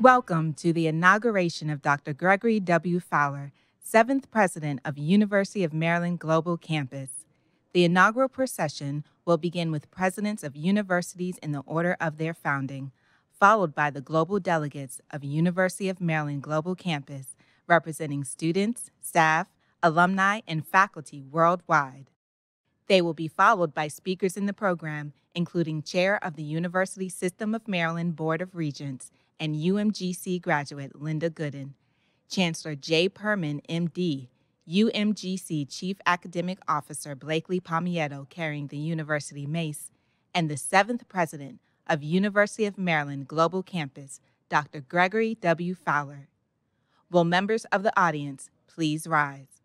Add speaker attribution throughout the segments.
Speaker 1: Welcome to the inauguration of Dr. Gregory W. Fowler, seventh president of University of Maryland Global Campus. The inaugural procession will begin with presidents of universities in the order of their founding, followed by the global delegates of University of Maryland Global Campus, representing students, staff, alumni, and faculty worldwide. They will be followed by speakers in the program, including Chair of the University System of Maryland Board of Regents and UMGC graduate Linda Gooden, Chancellor Jay Perman, MD, UMGC Chief Academic Officer Blakely Pomietto carrying the university mace, and the seventh president of University of Maryland Global Campus, Dr. Gregory W. Fowler. Will members of the audience please rise?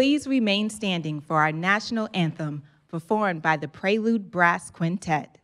Speaker 1: Please remain standing for our national anthem performed by the Prelude Brass Quintet.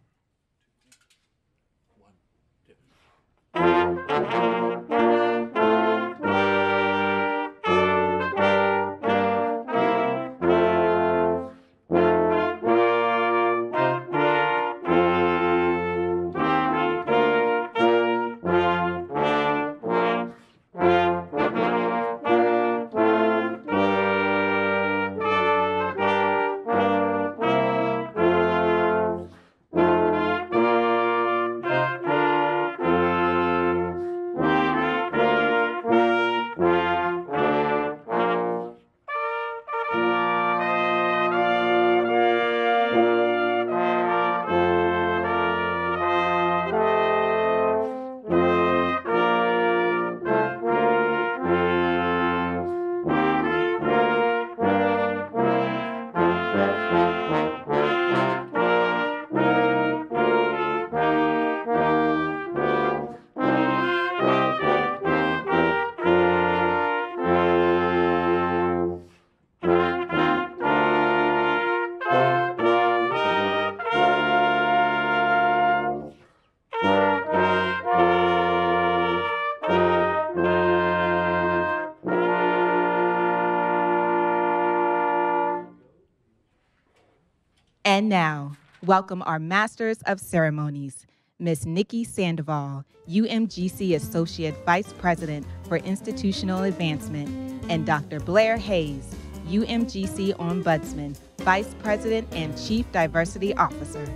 Speaker 1: And now, welcome our Masters of Ceremonies. Ms. Nikki Sandoval, UMGC Associate Vice President for Institutional Advancement, and Dr. Blair Hayes, UMGC Ombudsman, Vice President and Chief Diversity Officer.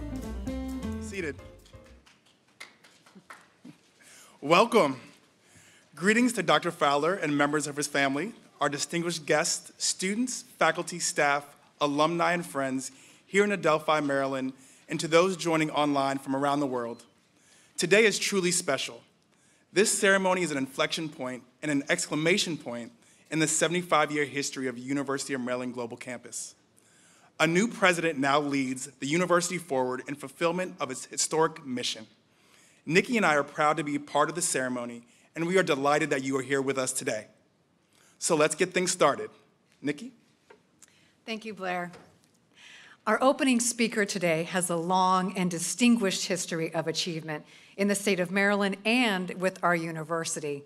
Speaker 2: Seated. Welcome. Greetings to Dr. Fowler and members of his family, our distinguished guests, students, faculty, staff, alumni, and friends here in Adelphi, Maryland, and to those joining online from around the world. Today is truly special. This ceremony is an inflection point and an exclamation point in the 75-year history of University of Maryland Global Campus. A new president now leads the university forward in fulfillment of its historic mission. Nikki and I are proud to be part of the ceremony, and we are delighted that you are here with us today. So let's get things started. Nikki?
Speaker 3: Thank you, Blair. Our opening speaker today has a long and distinguished history of achievement in the state of Maryland and with our university.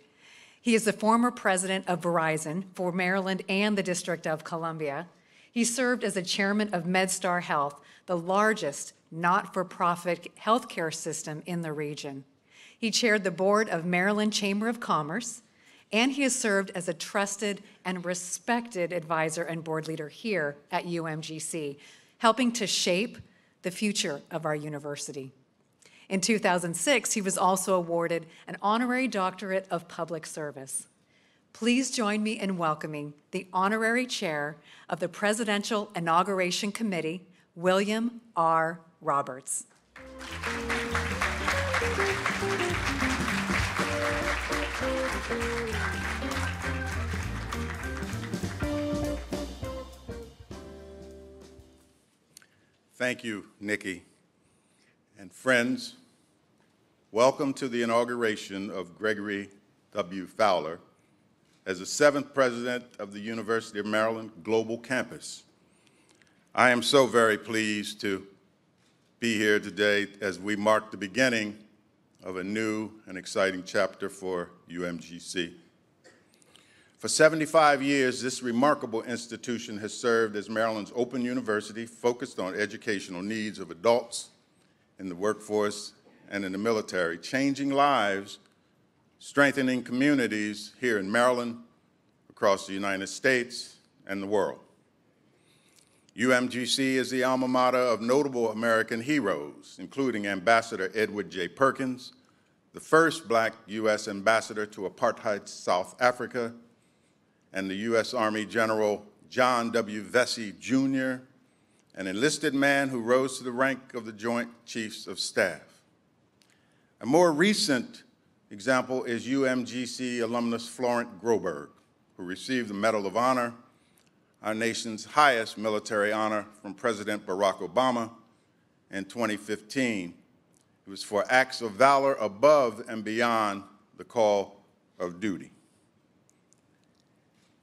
Speaker 3: He is the former president of Verizon for Maryland and the District of Columbia. He served as the chairman of MedStar Health, the largest not-for-profit healthcare system in the region. He chaired the board of Maryland Chamber of Commerce, and he has served as a trusted and respected advisor and board leader here at UMGC, helping to shape the future of our university. In 2006, he was also awarded an honorary doctorate of public service. Please join me in welcoming the honorary chair of the Presidential Inauguration Committee, William R. Roberts.
Speaker 4: Thank you, Nikki. And friends, welcome to the inauguration of Gregory W. Fowler as the seventh president of the University of Maryland Global Campus. I am so very pleased to be here today as we mark the beginning of a new and exciting chapter for UMGC. For 75 years, this remarkable institution has served as Maryland's open university focused on educational needs of adults in the workforce and in the military, changing lives, strengthening communities here in Maryland, across the United States, and the world. UMGC is the alma mater of notable American heroes, including Ambassador Edward J. Perkins, the first black U.S. ambassador to apartheid South Africa, and the U.S. Army General John W. Vessey, Jr., an enlisted man who rose to the rank of the Joint Chiefs of Staff. A more recent example is UMGC alumnus Florent Groberg, who received the Medal of Honor, our nation's highest military honor from President Barack Obama in 2015. It was for acts of valor above and beyond the call of duty.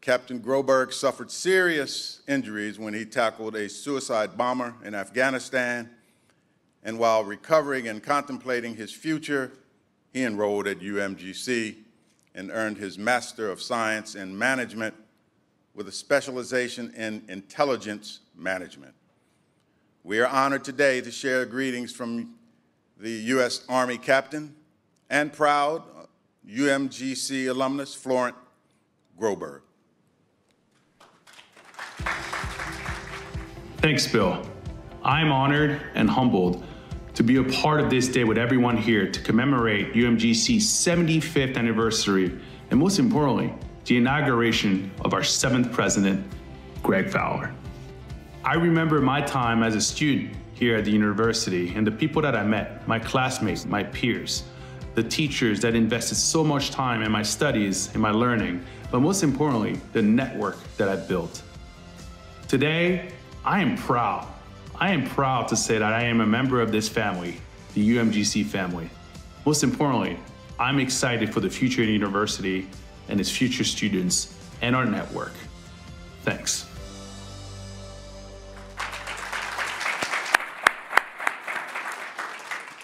Speaker 4: Captain Groberg suffered serious injuries when he tackled a suicide bomber in Afghanistan, and while recovering and contemplating his future, he enrolled at UMGC and earned his Master of Science in Management with a specialization in intelligence management. We are honored today to share greetings from the U.S. Army captain and proud UMGC alumnus Florent Groberg.
Speaker 5: Thanks, Bill. I'm honored and humbled to be a part of this day with everyone here to commemorate UMGC's 75th anniversary and most importantly, the inauguration of our seventh president, Greg Fowler. I remember my time as a student here at the university and the people that I met, my classmates, my peers, the teachers that invested so much time in my studies, in my learning, but most importantly, the network that I built. Today, I am proud. I am proud to say that I am a member of this family, the UMGC family. Most importantly, I'm excited for the future of the university and its future students and our network. Thanks.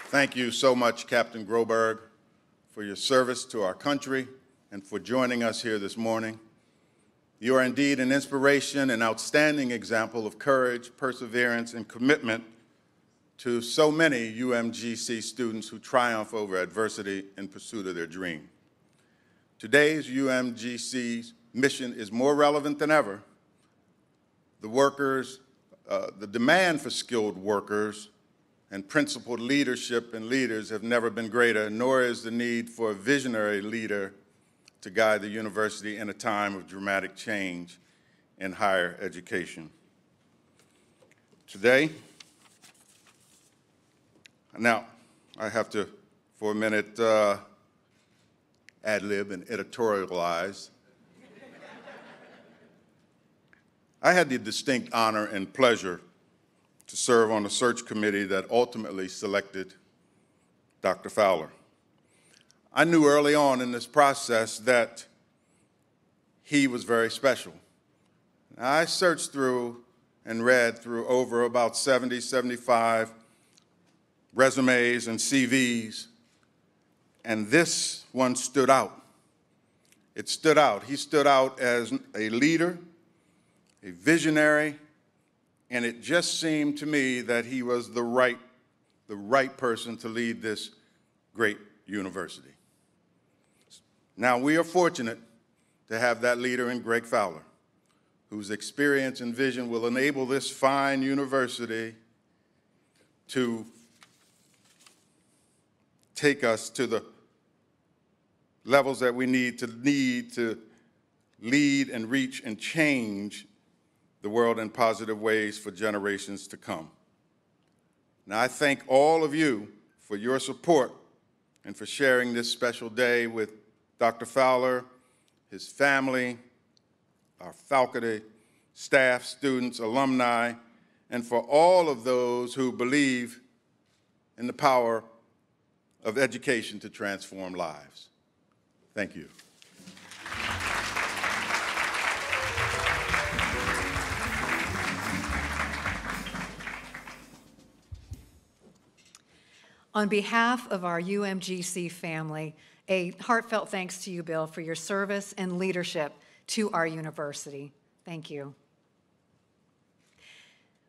Speaker 4: Thank you so much, Captain Groberg, for your service to our country and for joining us here this morning. You are indeed an inspiration and outstanding example of courage, perseverance, and commitment to so many UMGC students who triumph over adversity in pursuit of their dream. Today's UMGC's mission is more relevant than ever. The workers, uh, the demand for skilled workers and principled leadership and leaders have never been greater, nor is the need for a visionary leader to guide the university in a time of dramatic change in higher education. Today, now, I have to, for a minute, uh, ad lib and editorialize. I had the distinct honor and pleasure to serve on the search committee that ultimately selected Dr. Fowler. I knew early on in this process that he was very special. I searched through and read through over about 70, 75 resumes and CVs, and this one stood out. It stood out. He stood out as a leader, a visionary, and it just seemed to me that he was the right, the right person to lead this great university. Now, we are fortunate to have that leader in Greg Fowler, whose experience and vision will enable this fine university to take us to the levels that we need to need to lead and reach and change the world in positive ways for generations to come. Now, I thank all of you for your support and for sharing this special day with Dr. Fowler, his family, our faculty, staff, students, alumni, and for all of those who believe in the power of education to transform lives. Thank you.
Speaker 3: On behalf of our UMGC family, a heartfelt thanks to you, Bill, for your service and leadership to our university. Thank you.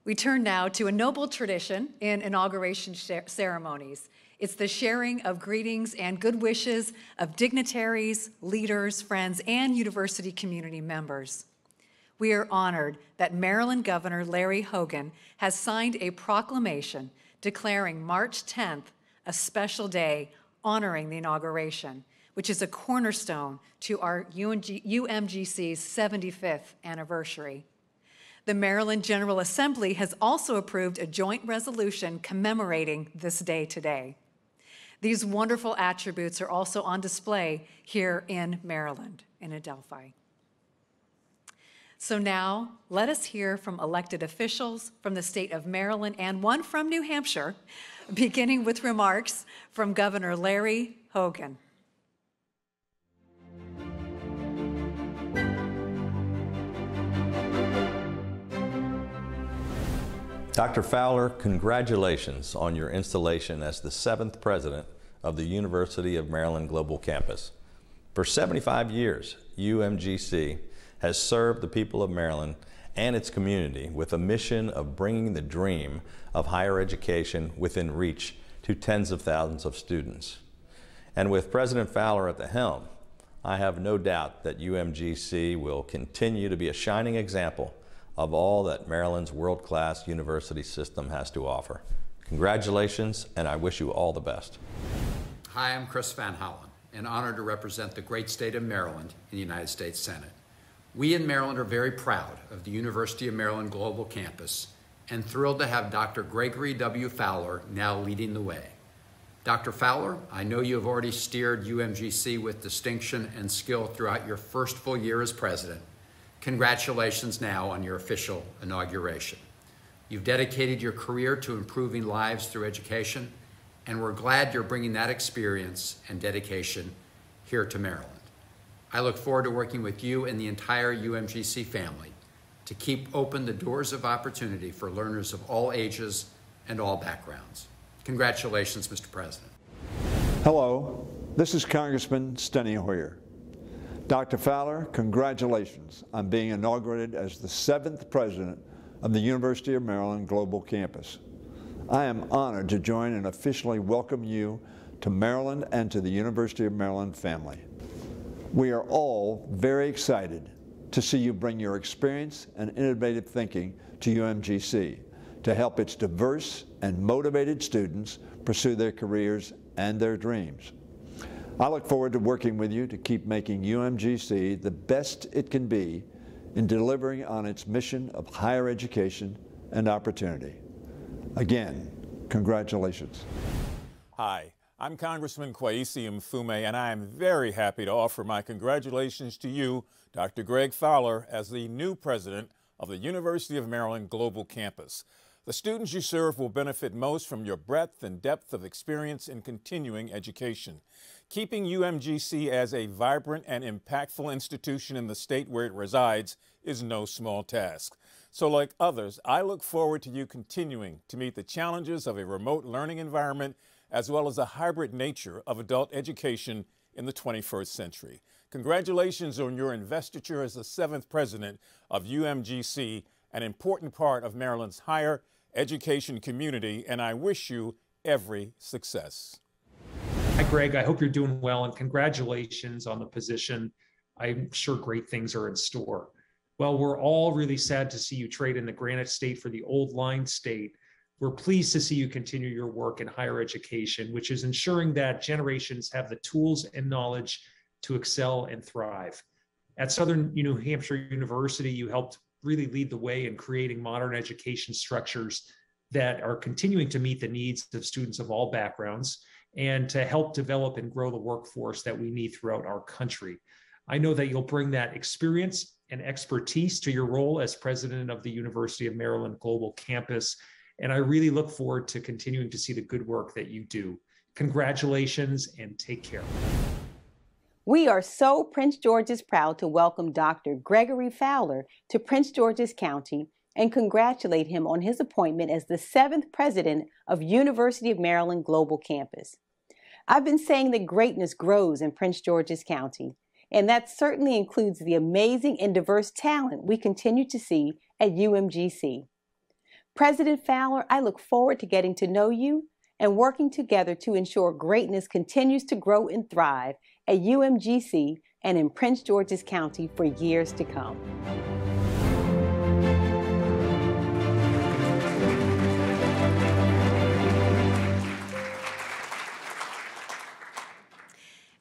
Speaker 3: We turn now to a noble tradition in inauguration ceremonies. It's the sharing of greetings and good wishes of dignitaries, leaders, friends, and university community members. We are honored that Maryland Governor Larry Hogan has signed a proclamation declaring March 10th a special day honoring the inauguration, which is a cornerstone to our UMGC's 75th anniversary. The Maryland General Assembly has also approved a joint resolution commemorating this day today. These wonderful attributes are also on display here in Maryland, in Adelphi. So now, let us hear from elected officials from the state of Maryland and one from New Hampshire, beginning with remarks from Governor Larry Hogan.
Speaker 6: Dr. Fowler, congratulations on your installation as the seventh president of the University of Maryland Global Campus. For 75 years, UMGC has served the people of Maryland and its community with a mission of bringing the dream of higher education within reach to tens of thousands of students. And with President Fowler at the helm, I have no doubt that UMGC will continue to be a shining example of all that Maryland's world-class university system has to offer. Congratulations, and I wish you all the best.
Speaker 7: Hi, I'm Chris Van Hollen, and honored to represent the great state of Maryland in the United States Senate. We in Maryland are very proud of the University of Maryland Global Campus and thrilled to have Dr. Gregory W. Fowler now leading the way. Dr. Fowler, I know you have already steered UMGC with distinction and skill throughout your first full year as president, Congratulations now on your official inauguration. You've dedicated your career to improving lives through education, and we're glad you're bringing that experience and dedication here to Maryland. I look forward to working with you and the entire UMGC family to keep open the doors of opportunity for learners of all ages and all backgrounds. Congratulations, Mr. President.
Speaker 8: Hello, this is Congressman Steny Hoyer. Dr. Fowler, congratulations on being inaugurated as the seventh president of the University of Maryland Global Campus. I am honored to join and officially welcome you to Maryland and to the University of Maryland family. We are all very excited to see you bring your experience and innovative thinking to UMGC to help its diverse and motivated students pursue their careers and their dreams. I look forward to working with you to keep making UMGC the best it can be in delivering on its mission of higher education and opportunity. Again, congratulations.
Speaker 9: Hi, I'm Congressman Kweisi Mfume, and I am very happy to offer my congratulations to you, Dr. Greg Fowler, as the new president of the University of Maryland Global Campus. The students you serve will benefit most from your breadth and depth of experience in continuing education. Keeping UMGC as a vibrant and impactful institution in the state where it resides is no small task. So, like others, I look forward to you continuing to meet the challenges of a remote learning environment as well as the hybrid nature of adult education in the 21st century. Congratulations on your investiture as the seventh president of UMGC, an important part of Maryland's higher education community, and I wish you every success.
Speaker 10: Hi, Greg. I hope you're doing well, and congratulations on the position. I'm sure great things are in store. Well, we're all really sad to see you trade in the Granite State for the Old Line State we're pleased to see you continue your work in higher education, which is ensuring that generations have the tools and knowledge to excel and thrive. At Southern New Hampshire University, you helped really lead the way in creating modern education structures that are continuing to meet the needs of students of all backgrounds and to help develop and grow the workforce that we need throughout our country. I know that you'll bring that experience and expertise to your role as president of the University of Maryland Global Campus and I really look forward to continuing to see the good work that you do. Congratulations and take care.
Speaker 11: We are so Prince George's proud to welcome Dr. Gregory Fowler to Prince George's County and congratulate him on his appointment as the seventh president of University of Maryland Global Campus. I've been saying that greatness grows in Prince George's County, and that certainly includes the amazing and diverse talent we continue to see at UMGC. President Fowler, I look forward to getting to know you and working together to ensure greatness continues to grow and thrive at UMGC and in Prince George's County for years to come.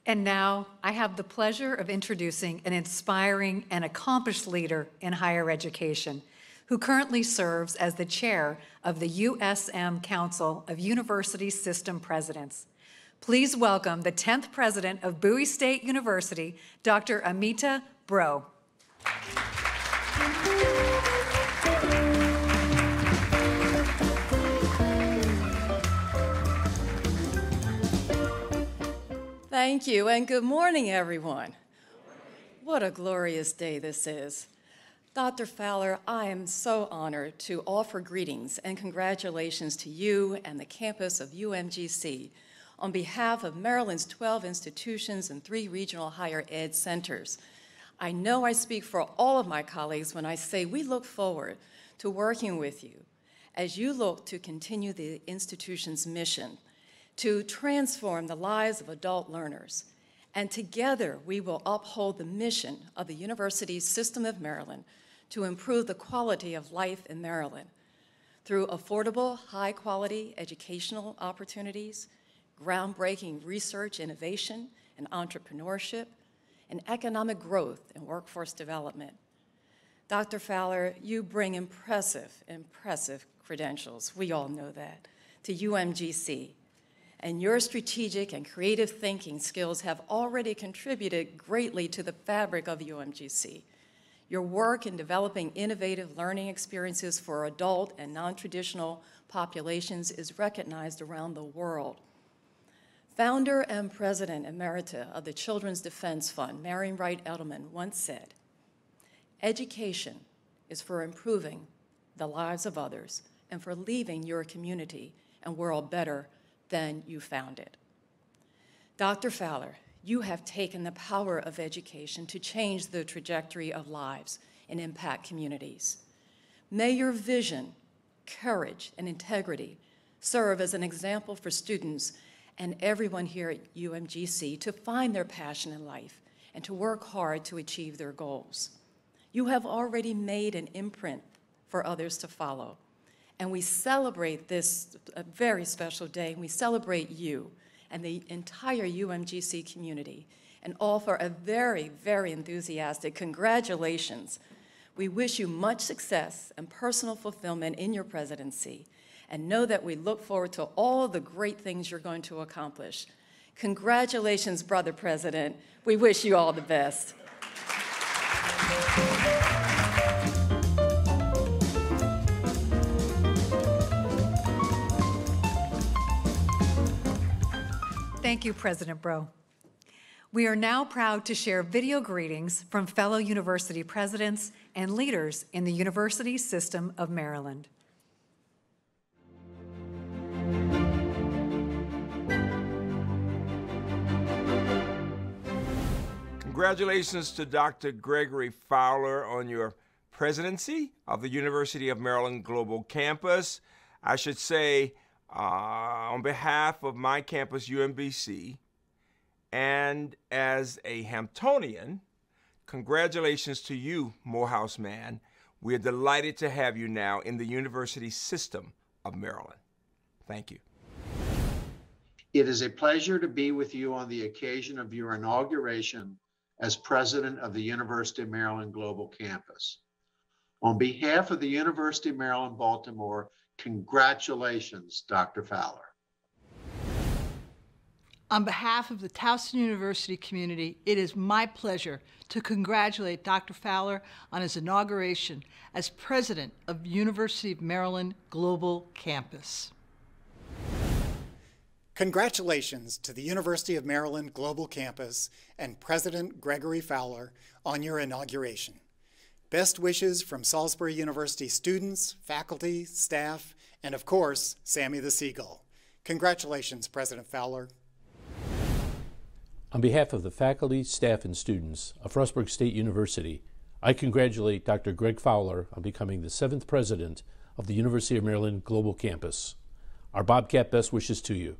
Speaker 3: And now I have the pleasure of introducing an inspiring and accomplished leader in higher education who currently serves as the chair of the USM Council of University System Presidents. Please welcome the 10th president of Bowie State University, Dr. Aminta Breaux.
Speaker 12: Thank you, and good morning, everyone. What a glorious day this is. Dr. Fowler, I am so honored to offer greetings and congratulations to you and the campus of UMGC on behalf of Maryland's 12 institutions and three regional higher ed centers. I know I speak for all of my colleagues when I say we look forward to working with you as you look to continue the institution's mission to transform the lives of adult learners. And together we will uphold the mission of the University System of Maryland to improve the quality of life in Maryland through affordable, high quality educational opportunities, groundbreaking research, innovation, and entrepreneurship, and economic growth and workforce development. Dr. Fowler, you bring impressive, impressive credentials, we all know that, to UMGC. And your strategic and creative thinking skills have already contributed greatly to the fabric of UMGC your work in developing innovative learning experiences for adult and non-traditional populations is recognized around the world. Founder and president emerita of the Children's Defense Fund, Marian Wright Edelman, once said, education is for improving the lives of others and for leaving your community and world better than you found it. Dr. Fowler, you have taken the power of education to change the trajectory of lives and impact communities. May your vision, courage, and integrity serve as an example for students and everyone here at UMGC to find their passion in life and to work hard to achieve their goals. You have already made an imprint for others to follow. And we celebrate this very special day, and we celebrate you and the entire UMGC community and offer a very, very enthusiastic congratulations. We wish you much success and personal fulfillment in your presidency and know that we look forward to all the great things you're going to accomplish. Congratulations, Brother President. We wish you all the best.
Speaker 3: Thank you, President Breaux. We are now proud to share video greetings from fellow university presidents and leaders in the University System of Maryland.
Speaker 13: Congratulations to Dr. Gregory Fowler on your presidency of the University of Maryland Global Campus. I should say, uh, on behalf of my campus, UMBC, and as a Hamptonian, congratulations to you, Morehouse man. We are delighted to have you now in the university system of Maryland. Thank you.
Speaker 14: It is a pleasure to be with you on the occasion of your inauguration as president of the University of Maryland Global Campus. On behalf of the University of Maryland, Baltimore, congratulations, Dr. Fowler.
Speaker 15: On behalf of the Towson University community, it is my pleasure to congratulate Dr. Fowler on his inauguration as president of University of Maryland Global Campus.
Speaker 16: Congratulations to the University of Maryland Global Campus and President Gregory Fowler on your inauguration. Best wishes from Salisbury University students, faculty, staff, and of course, Sammy the Seagull. Congratulations, President Fowler.
Speaker 17: On behalf of the faculty, staff, and students of Frostburg State University, I congratulate Dr. Greg Fowler on becoming the seventh president of the University of Maryland Global Campus. Our Bobcat best wishes to you.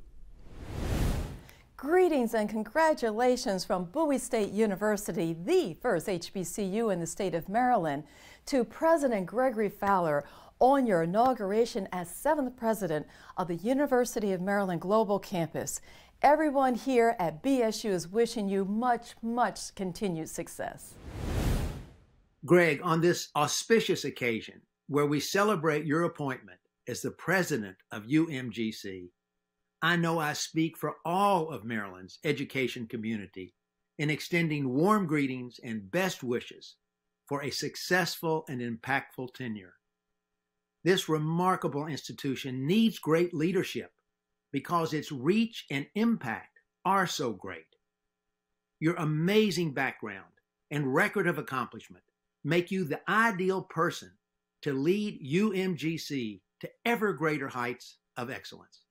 Speaker 12: Greetings and congratulations from Bowie State University, the first HBCU in the state of Maryland, to President Gregory Fowler on your inauguration as seventh president of the University of Maryland Global Campus. Everyone here at BSU is wishing you much, much continued success.
Speaker 18: Greg, on this auspicious occasion where we celebrate your appointment as the president of UMGC, I know I speak for all of Maryland's education community in extending warm greetings and best wishes for a successful and impactful tenure. This remarkable institution needs great leadership because its reach and impact are so great. Your amazing background and record of accomplishment make you the ideal person to lead UMGC to ever greater heights of excellence.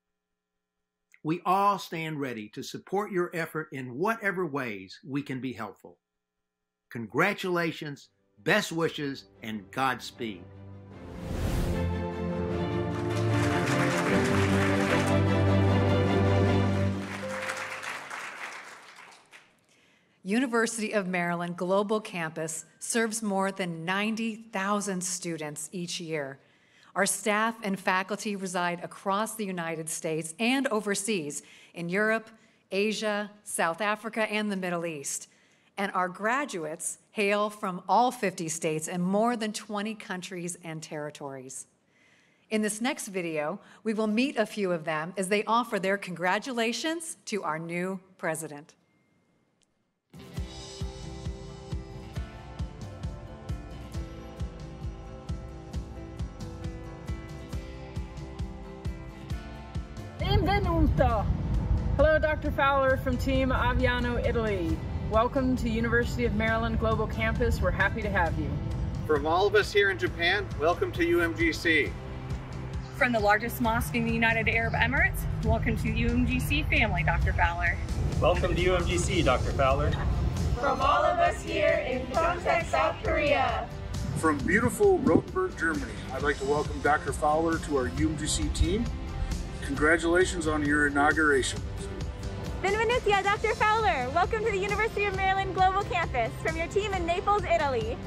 Speaker 18: We all stand ready to support your effort in whatever ways we can be helpful. Congratulations, best wishes, and Godspeed.
Speaker 3: University of Maryland Global Campus serves more than 90,000 students each year. Our staff and faculty reside across the United States and overseas in Europe, Asia, South Africa, and the Middle East. And our graduates hail from all 50 states and more than 20 countries and territories. In this next video, we will meet a few of them as they offer their congratulations to our new president.
Speaker 19: Benvenuto. Hello, Dr. Fowler from Team Aviano, Italy. Welcome to University of Maryland Global Campus. We're happy to have you.
Speaker 20: From all of us here in Japan, welcome to UMGC.
Speaker 21: From the largest mosque in the United Arab Emirates, welcome to UMGC family, Dr. Fowler.
Speaker 22: Welcome to UMGC, Dr. Fowler.
Speaker 23: From all of us here in Pyeongtaek, South Korea.
Speaker 24: From beautiful Rotenburg, Germany, I'd like to welcome Dr. Fowler to our UMGC team
Speaker 25: congratulations on your inauguration.
Speaker 26: Benvenuti, Dr. Fowler. Welcome to the University of Maryland Global Campus from your team in Naples, Italy.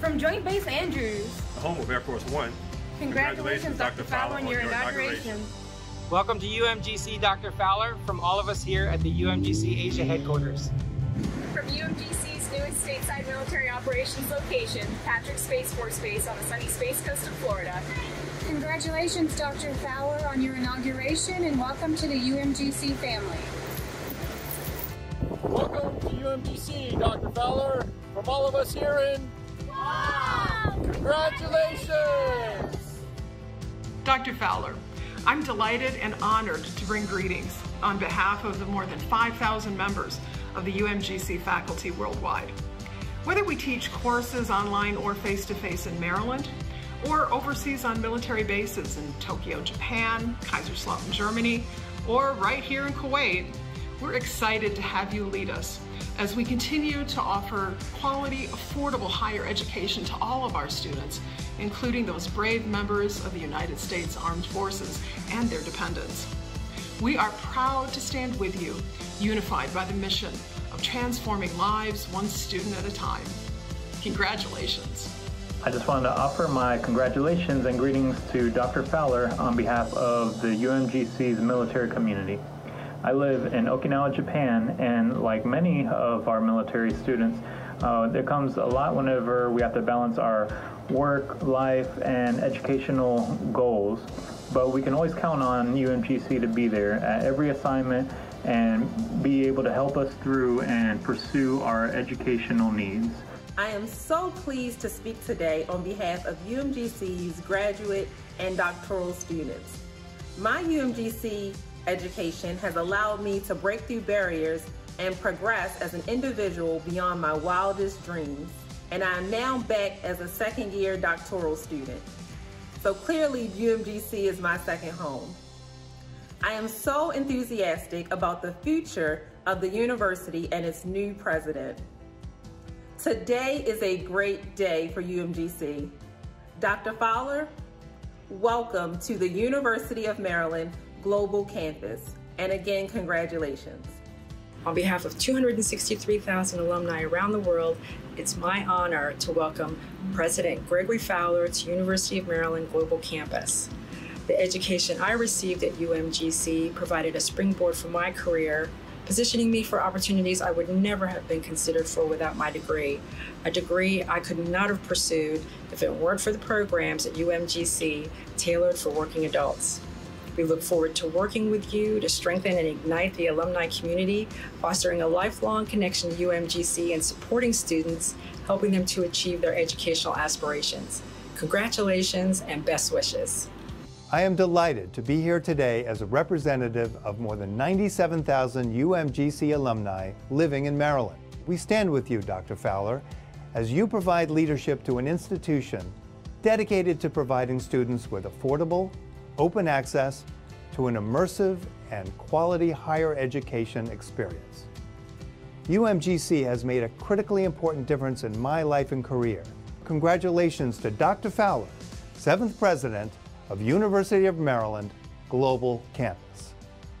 Speaker 21: From Joint Base Andrews.
Speaker 27: The home of Air Force One.
Speaker 21: Congratulations, Dr. Fowler, on your inauguration.
Speaker 24: Welcome to UMGC, Dr. Fowler, from all of us here at the UMGC Asia headquarters.
Speaker 21: From UMGC's newest stateside military operations location, Patrick Space Force Base on the sunny space coast of Florida.
Speaker 28: Congratulations, Dr. Fowler, on your inauguration and welcome to the UMGC family.
Speaker 29: Welcome to UMGC, Dr. Fowler, from all of us here in. Wow! Congratulations!
Speaker 30: Dr. Fowler, I'm delighted and honored to bring greetings on behalf of the more than 5,000 members of the UMGC faculty worldwide. Whether we teach courses online or face-to-face -face in Maryland, or overseas on military bases in Tokyo, Japan, Kaiserslautern, Germany, or right here in Kuwait, we're excited to have you lead us as we continue to offer quality, affordable higher education to all of our students, including those brave members of the United States Armed Forces and their dependents. We are proud to stand with you, unified by the mission of transforming lives one student at a time. Congratulations.
Speaker 22: I just wanted to offer my congratulations and greetings to Dr. Fowler on behalf of the UMGC's military community. I live in Okinawa, Japan, and like many of our military students, uh, there comes a lot whenever we have to balance our work, life, and educational goals. But we can always count on UMGC to be there at every assignment and be able to help us through and pursue our educational needs.
Speaker 31: I am so pleased to speak today on behalf of UMGC's graduate and doctoral students. My UMGC education has allowed me to break through barriers and progress as an individual beyond my wildest dreams. And I am now back as a second year doctoral student. So clearly UMGC is my second home. I am so enthusiastic about the future of the university and its new president. Today is a great day for UMGC. Dr. Fowler, welcome to the University of Maryland Global Campus. And again, congratulations.
Speaker 32: On behalf of 263,000 alumni around the world, it's my honor to welcome President Gregory Fowler to University of Maryland Global Campus. The education I received at UMGC provided a springboard for my career positioning me for opportunities I would never have been considered for without my degree. A degree I could not have pursued if it weren't for the programs at UMGC tailored for working adults. We look forward to working with you to strengthen and ignite the alumni community, fostering a lifelong connection to UMGC and supporting students, helping them to achieve their educational aspirations. Congratulations and best wishes.
Speaker 33: I am delighted to be here today as a representative of more than 97,000 UMGC alumni living in Maryland. We stand with you, Dr. Fowler, as you provide leadership to an institution dedicated to providing students with affordable, open access to an immersive and quality higher education experience. UMGC has made a critically important difference in my life and career. Congratulations to Dr. Fowler, 7th President of University of Maryland Global Campus.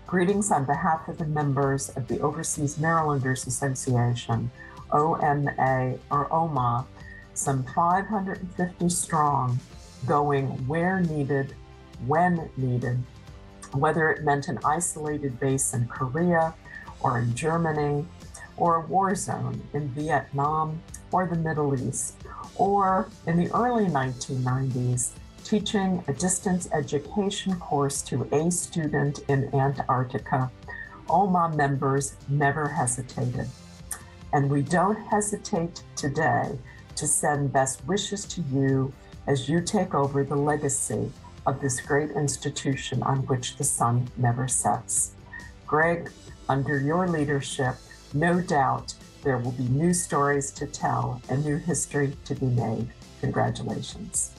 Speaker 34: Greetings on behalf of the members of the Overseas Marylanders Association, OMA or OMA, some 550 strong, going where needed, when needed, whether it meant an isolated base in Korea or in Germany, or a war zone in Vietnam or the Middle East, or in the early 1990s, teaching a distance education course to a student in Antarctica, OMA members never hesitated. And we don't hesitate today to send best wishes to you as you take over the legacy of this great institution on which the sun never sets. Greg, under your leadership, no doubt there will be new stories to tell and new history to be made. Congratulations.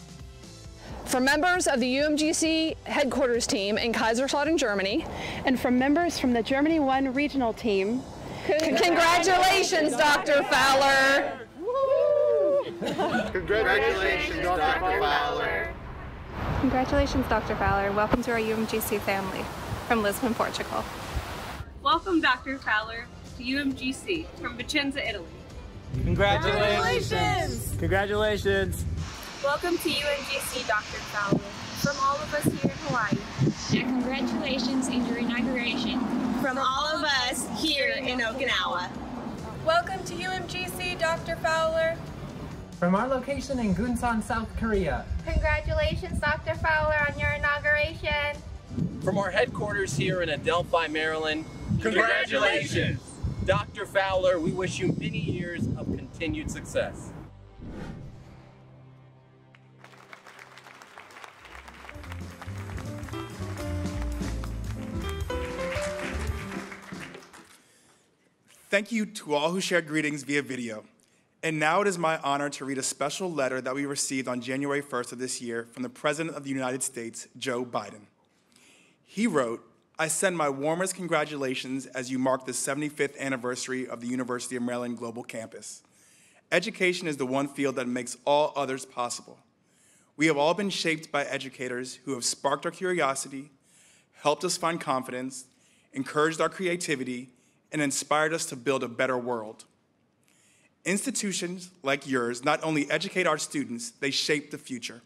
Speaker 35: From members of the UMGC headquarters team in Kaiserslautern, Germany,
Speaker 36: and from members from the Germany 1 regional team,
Speaker 35: congratulations, Dr. Fowler!
Speaker 20: Congratulations, Dr. Fowler.
Speaker 36: Congratulations, Dr. Fowler. Welcome to our UMGC family from Lisbon, Portugal.
Speaker 37: Welcome, Dr. Fowler, to UMGC from Vicenza, Italy.
Speaker 24: Congratulations! Congratulations!
Speaker 21: Welcome to UMGC, Dr. Fowler, from all of us here in Hawaii.
Speaker 27: And congratulations in your inauguration.
Speaker 38: From all of us here in Okinawa.
Speaker 39: Welcome to UMGC, Dr. Fowler.
Speaker 24: From our location in Gunsan, South Korea.
Speaker 36: Congratulations, Dr. Fowler, on your inauguration.
Speaker 40: From our headquarters here in Adelphi, Maryland.
Speaker 29: Congratulations!
Speaker 40: Dr. Fowler, we wish you many years of continued success.
Speaker 41: Thank you to all who shared greetings via video. And now it is my honor to read a special letter that we received on January 1st of this year from the President of the United States, Joe Biden. He wrote, I send my warmest congratulations as you mark the 75th anniversary of the University of Maryland Global Campus. Education is the one field that makes all others possible. We have all been shaped by educators who have sparked our curiosity, helped us find confidence, encouraged our creativity, and inspired us to build a better world. Institutions like yours not only educate our students, they shape the future.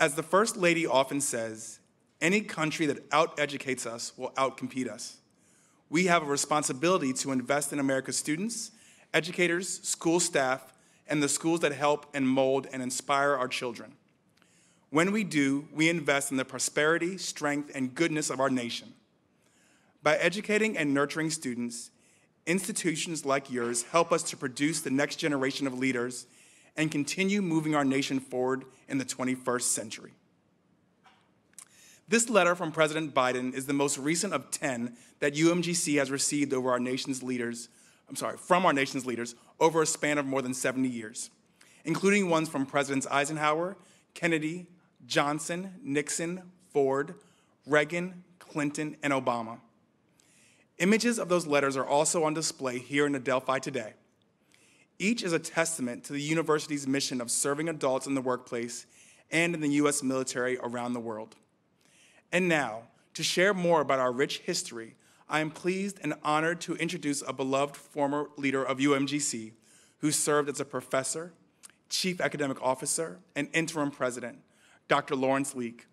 Speaker 41: As the First Lady often says, any country that out-educates us will outcompete us. We have a responsibility to invest in America's students, educators, school staff, and the schools that help and mold and inspire our children. When we do, we invest in the prosperity, strength, and goodness of our nation. By educating and nurturing students, institutions like yours help us to produce the next generation of leaders and continue moving our nation forward in the 21st century. This letter from President Biden is the most recent of 10 that UMGC has received over our nation's leaders, I'm sorry, from our nation's leaders over a span of more than 70 years, including ones from Presidents Eisenhower, Kennedy, Johnson, Nixon, Ford, Reagan, Clinton, and Obama. Images of those letters are also on display here in Adelphi today. Each is a testament to the university's mission of serving adults in the workplace and in the U.S. military around the world. And now, to share more about our rich history, I am pleased and honored to introduce a beloved former leader of UMGC who served as a professor, chief academic officer, and interim president, Dr. Lawrence Leak,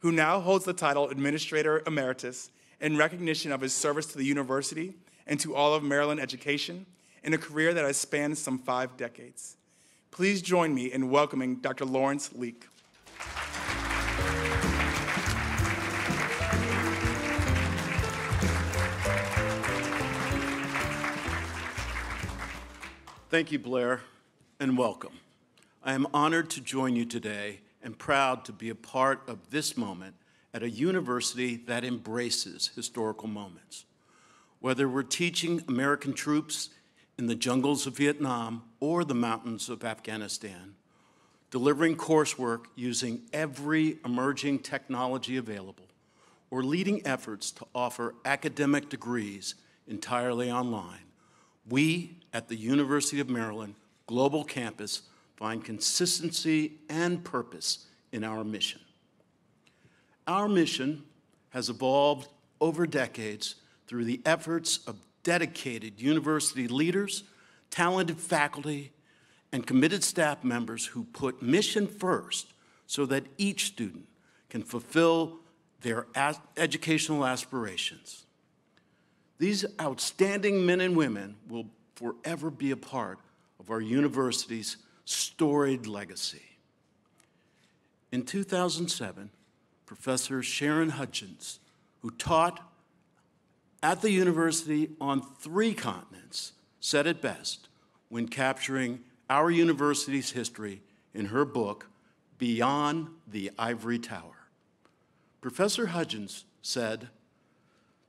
Speaker 41: who now holds the title Administrator Emeritus in recognition of his service to the university and to all of Maryland education in a career that has spanned some five decades. Please join me in welcoming Dr. Lawrence Leak.
Speaker 42: Thank you, Blair, and welcome. I am honored to join you today and proud to be a part of this moment at a university that embraces historical moments. Whether we're teaching American troops in the jungles of Vietnam or the mountains of Afghanistan, delivering coursework using every emerging technology available, or leading efforts to offer academic degrees entirely online, we at the University of Maryland Global Campus find consistency and purpose in our mission. Our mission has evolved over decades through the efforts of dedicated university leaders, talented faculty, and committed staff members who put mission first so that each student can fulfill their educational aspirations. These outstanding men and women will forever be a part of our university's storied legacy. In 2007, Professor Sharon Hutchins, who taught at the university on three continents, said it best when capturing our university's history in her book, Beyond the Ivory Tower. Professor Hutchins said,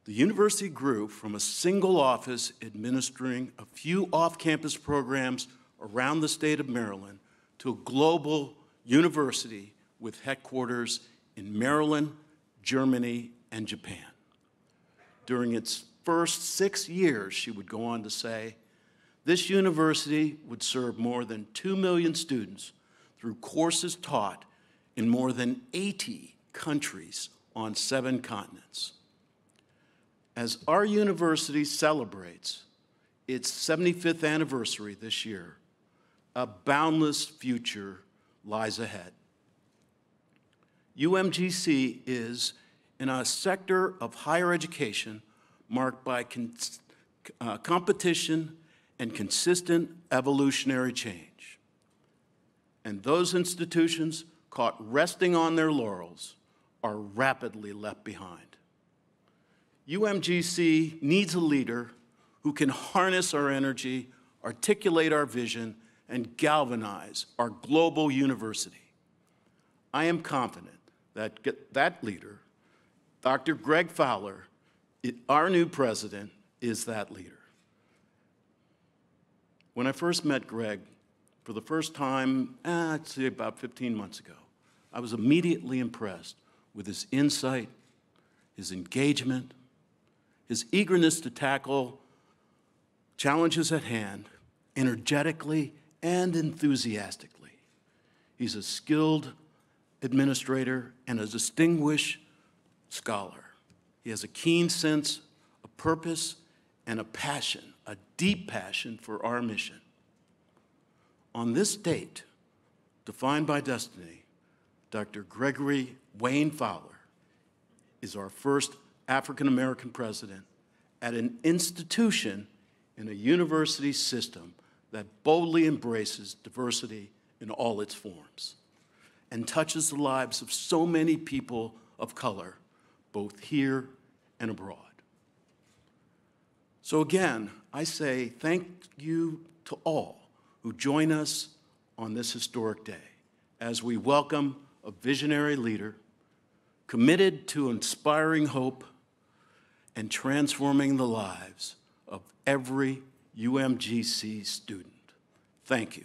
Speaker 42: the university grew from a single office administering a few off-campus programs around the state of Maryland to a global university with headquarters in Maryland, Germany, and Japan. During its first six years, she would go on to say, this university would serve more than 2 million students through courses taught in more than 80 countries on seven continents. As our university celebrates its 75th anniversary this year, a boundless future lies ahead. UMGC is in a sector of higher education marked by uh, competition and consistent evolutionary change. And those institutions caught resting on their laurels are rapidly left behind. UMGC needs a leader who can harness our energy, articulate our vision, and galvanize our global university. I am confident that that leader, Dr. Greg Fowler, our new president, is that leader. When I first met Greg, for the first time, eh, I'd say about 15 months ago, I was immediately impressed with his insight, his engagement, his eagerness to tackle challenges at hand energetically and enthusiastically. He's a skilled administrator and a distinguished scholar. He has a keen sense of purpose and a passion, a deep passion for our mission. On this date, defined by destiny, Dr. Gregory Wayne Fowler is our first African American president at an institution in a university system that boldly embraces diversity in all its forms and touches the lives of so many people of color, both here and abroad. So, again, I say thank you to all who join us on this historic day as we welcome a visionary leader committed to inspiring hope and transforming the lives of every UMGC student. Thank you.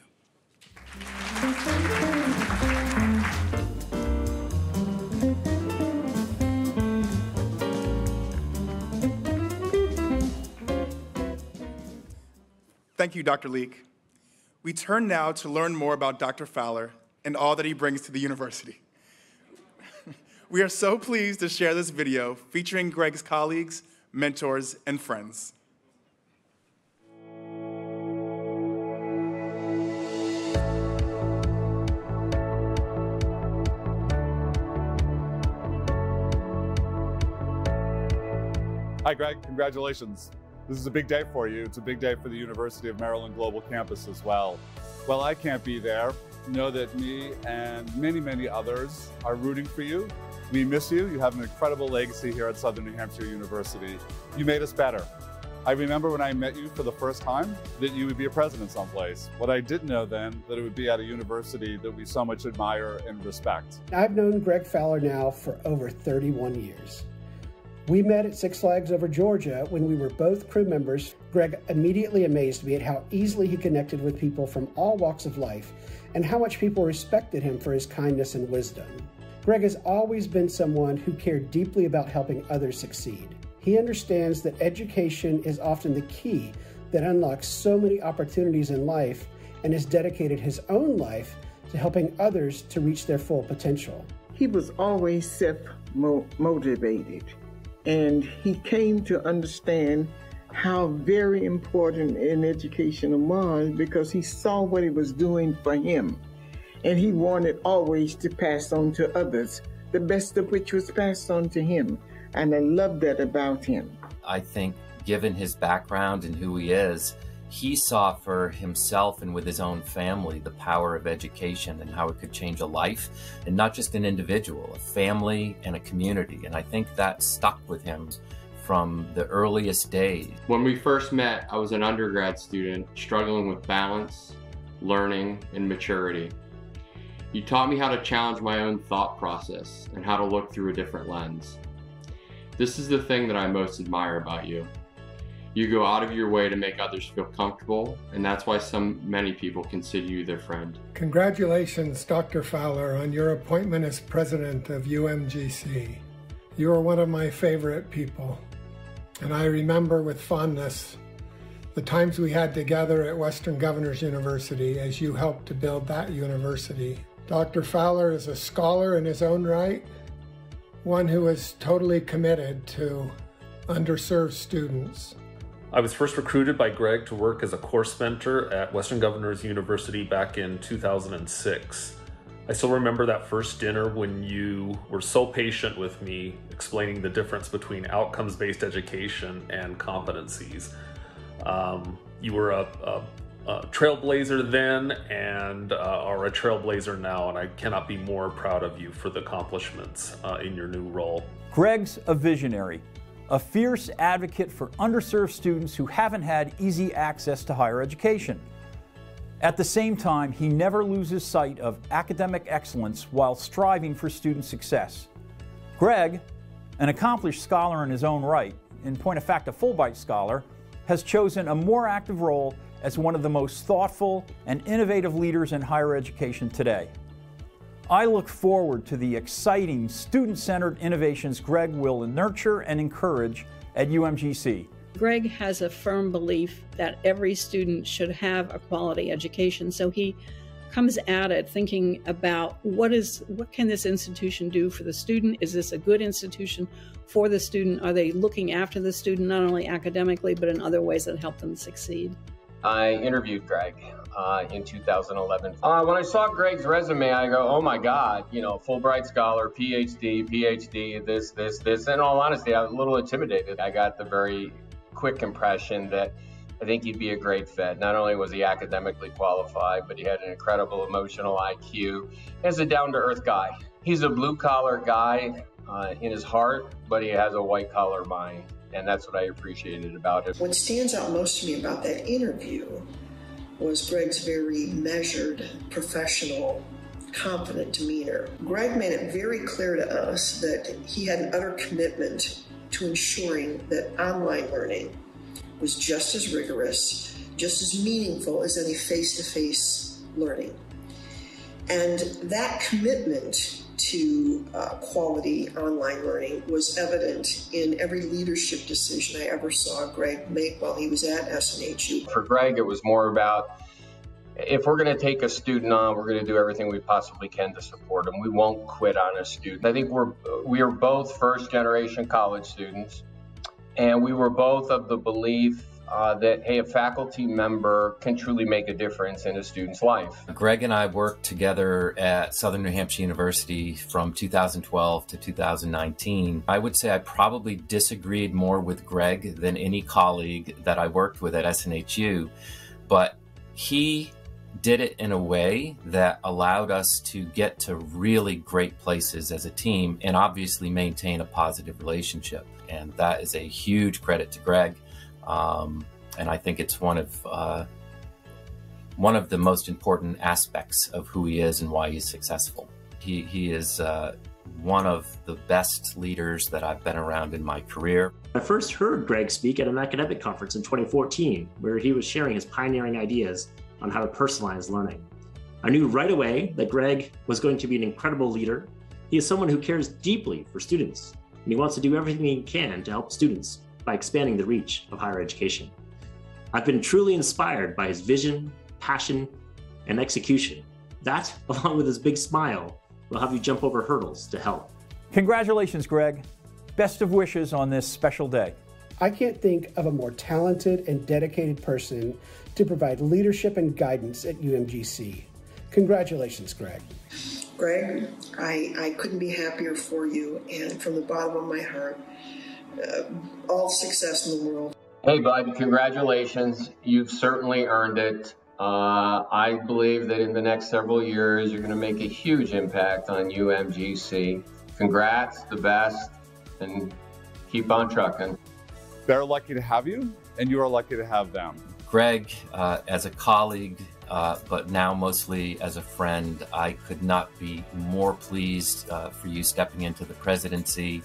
Speaker 41: Thank you, Dr. Leak. We turn now to learn more about Dr. Fowler and all that he brings to the university. we are so pleased to share this video featuring Greg's colleagues, mentors, and friends.
Speaker 43: Hi, Greg. Congratulations. This is a big day for you. It's a big day for the University of Maryland Global Campus as well. While I can't be there, know that me and many, many others are rooting for you. We miss you. You have an incredible legacy here at Southern New Hampshire University. You made us better. I remember when I met you for the first time that you would be a president someplace. What I didn't know then, that it would be at a university that we so much admire and respect.
Speaker 44: I've known Greg Fowler now for over 31 years. We met at Six Flags over Georgia when we were both crew members. Greg immediately amazed me at how easily he connected with people from all walks of life and how much people respected him for his kindness and wisdom. Greg has always been someone who cared deeply about helping others succeed. He understands that education is often the key that unlocks so many opportunities in life and has dedicated his own life to helping others to reach their full potential.
Speaker 45: He was always self motivated and he came to understand how very important an education was because he saw what it was doing for him. And he wanted always to pass on to others, the best of which was passed on to him. And I love that about him.
Speaker 46: I think, given his background and who he is, he saw for himself and with his own family the power of education and how it could change a life and not just an individual, a family and a community. And I think that stuck with him from the earliest days.
Speaker 47: When we first met, I was an undergrad student struggling with balance, learning, and maturity. You taught me how to challenge my own thought process and how to look through a different lens. This is the thing that I most admire about you. You go out of your way to make others feel comfortable, and that's why some many people consider you their friend.
Speaker 48: Congratulations, Dr. Fowler, on your appointment as president of UMGC. You are one of my favorite people, and I remember with fondness the times we had together at Western Governors University as you helped to build that university Dr. Fowler is a scholar in his own right, one who is totally committed to underserved students.
Speaker 49: I was first recruited by Greg to work as a course mentor at Western Governors University back in 2006. I still remember that first dinner when you were so patient with me explaining the difference between outcomes based education and competencies. Um, you were a, a, a, trailblazer then and uh, are a trailblazer now, and I cannot be more proud of you for the accomplishments uh, in your new role.
Speaker 50: Greg's a visionary, a fierce advocate for underserved students who haven't had easy access to higher education. At the same time, he never loses sight of academic excellence while striving for student success. Greg, an accomplished scholar in his own right, in point of fact, a Fulbright scholar, has chosen a more active role as one of the most thoughtful and innovative leaders in higher education today. I look forward to the exciting student centered innovations Greg will nurture and encourage at UMGC.
Speaker 51: Greg has a firm belief that every student should have a quality education. So he comes at it thinking about what is what can this institution do for the student? Is this a good institution for the student? Are they looking after the student not only academically but in other ways that help them succeed?
Speaker 52: I interviewed Greg uh, in 2011. Uh, when I saw Greg's resume, I go, "Oh my God! You know, Fulbright scholar, PhD, PhD, this, this, this." In all honesty, I was a little intimidated. I got the very quick impression that I think he'd be a great fit. Not only was he academically qualified, but he had an incredible emotional IQ. He's a down to earth guy. He's a blue collar guy uh, in his heart, but he has a white collar mind. And that's what I appreciated about him.
Speaker 53: What stands out most to me about that interview was Greg's very measured, professional, confident demeanor. Greg made it very clear to us that he had an utter commitment to ensuring that online learning was just as rigorous, just as meaningful as any face to face learning. And that commitment to uh, quality online learning was evident in every leadership decision I ever saw Greg make while he was at SNHU.
Speaker 52: For Greg, it was more about if we're going to take a student on, we're going to do everything we possibly can to support them. We won't quit on a student. I think we're we are both first generation college students, and we were both of the belief uh, that hey, a faculty member can truly make a difference in a student's life.
Speaker 46: Greg and I worked together at Southern New Hampshire University from 2012 to 2019. I would say I probably disagreed more with Greg than any colleague that I worked with at SNHU, but he did it in a way that allowed us to get to really great places as a team and obviously maintain a positive relationship. And that is a huge credit to Greg. Um, and I think it's one of uh, one of the most important aspects of who he is and why he's successful. He, he is uh, one of the best leaders that I've been around in my career.
Speaker 54: I first heard Greg speak at an academic conference in 2014, where he was sharing his pioneering ideas on how to personalize learning. I knew right away that Greg was going to be an incredible leader. He is someone who cares deeply for students, and he wants to do everything he can to help students by expanding the reach of higher education. I've been truly inspired by his vision, passion, and execution. That, along with his big smile, will have you jump over hurdles to help.
Speaker 50: Congratulations, Greg. Best of wishes on this special day.
Speaker 44: I can't think of a more talented and dedicated person to provide leadership and guidance at UMGC. Congratulations, Greg.
Speaker 53: Greg, I, I couldn't be happier for you, and from the bottom of my heart, uh, all success in the world.
Speaker 52: Hey, bud, congratulations. You've certainly earned it. Uh, I believe that in the next several years, you're going to make a huge impact on UMGC. Congrats, the best, and keep on trucking.
Speaker 43: They're lucky to have you, and you are lucky to have them.
Speaker 46: Greg, uh, as a colleague, uh, but now mostly as a friend, I could not be more pleased uh, for you stepping into the presidency.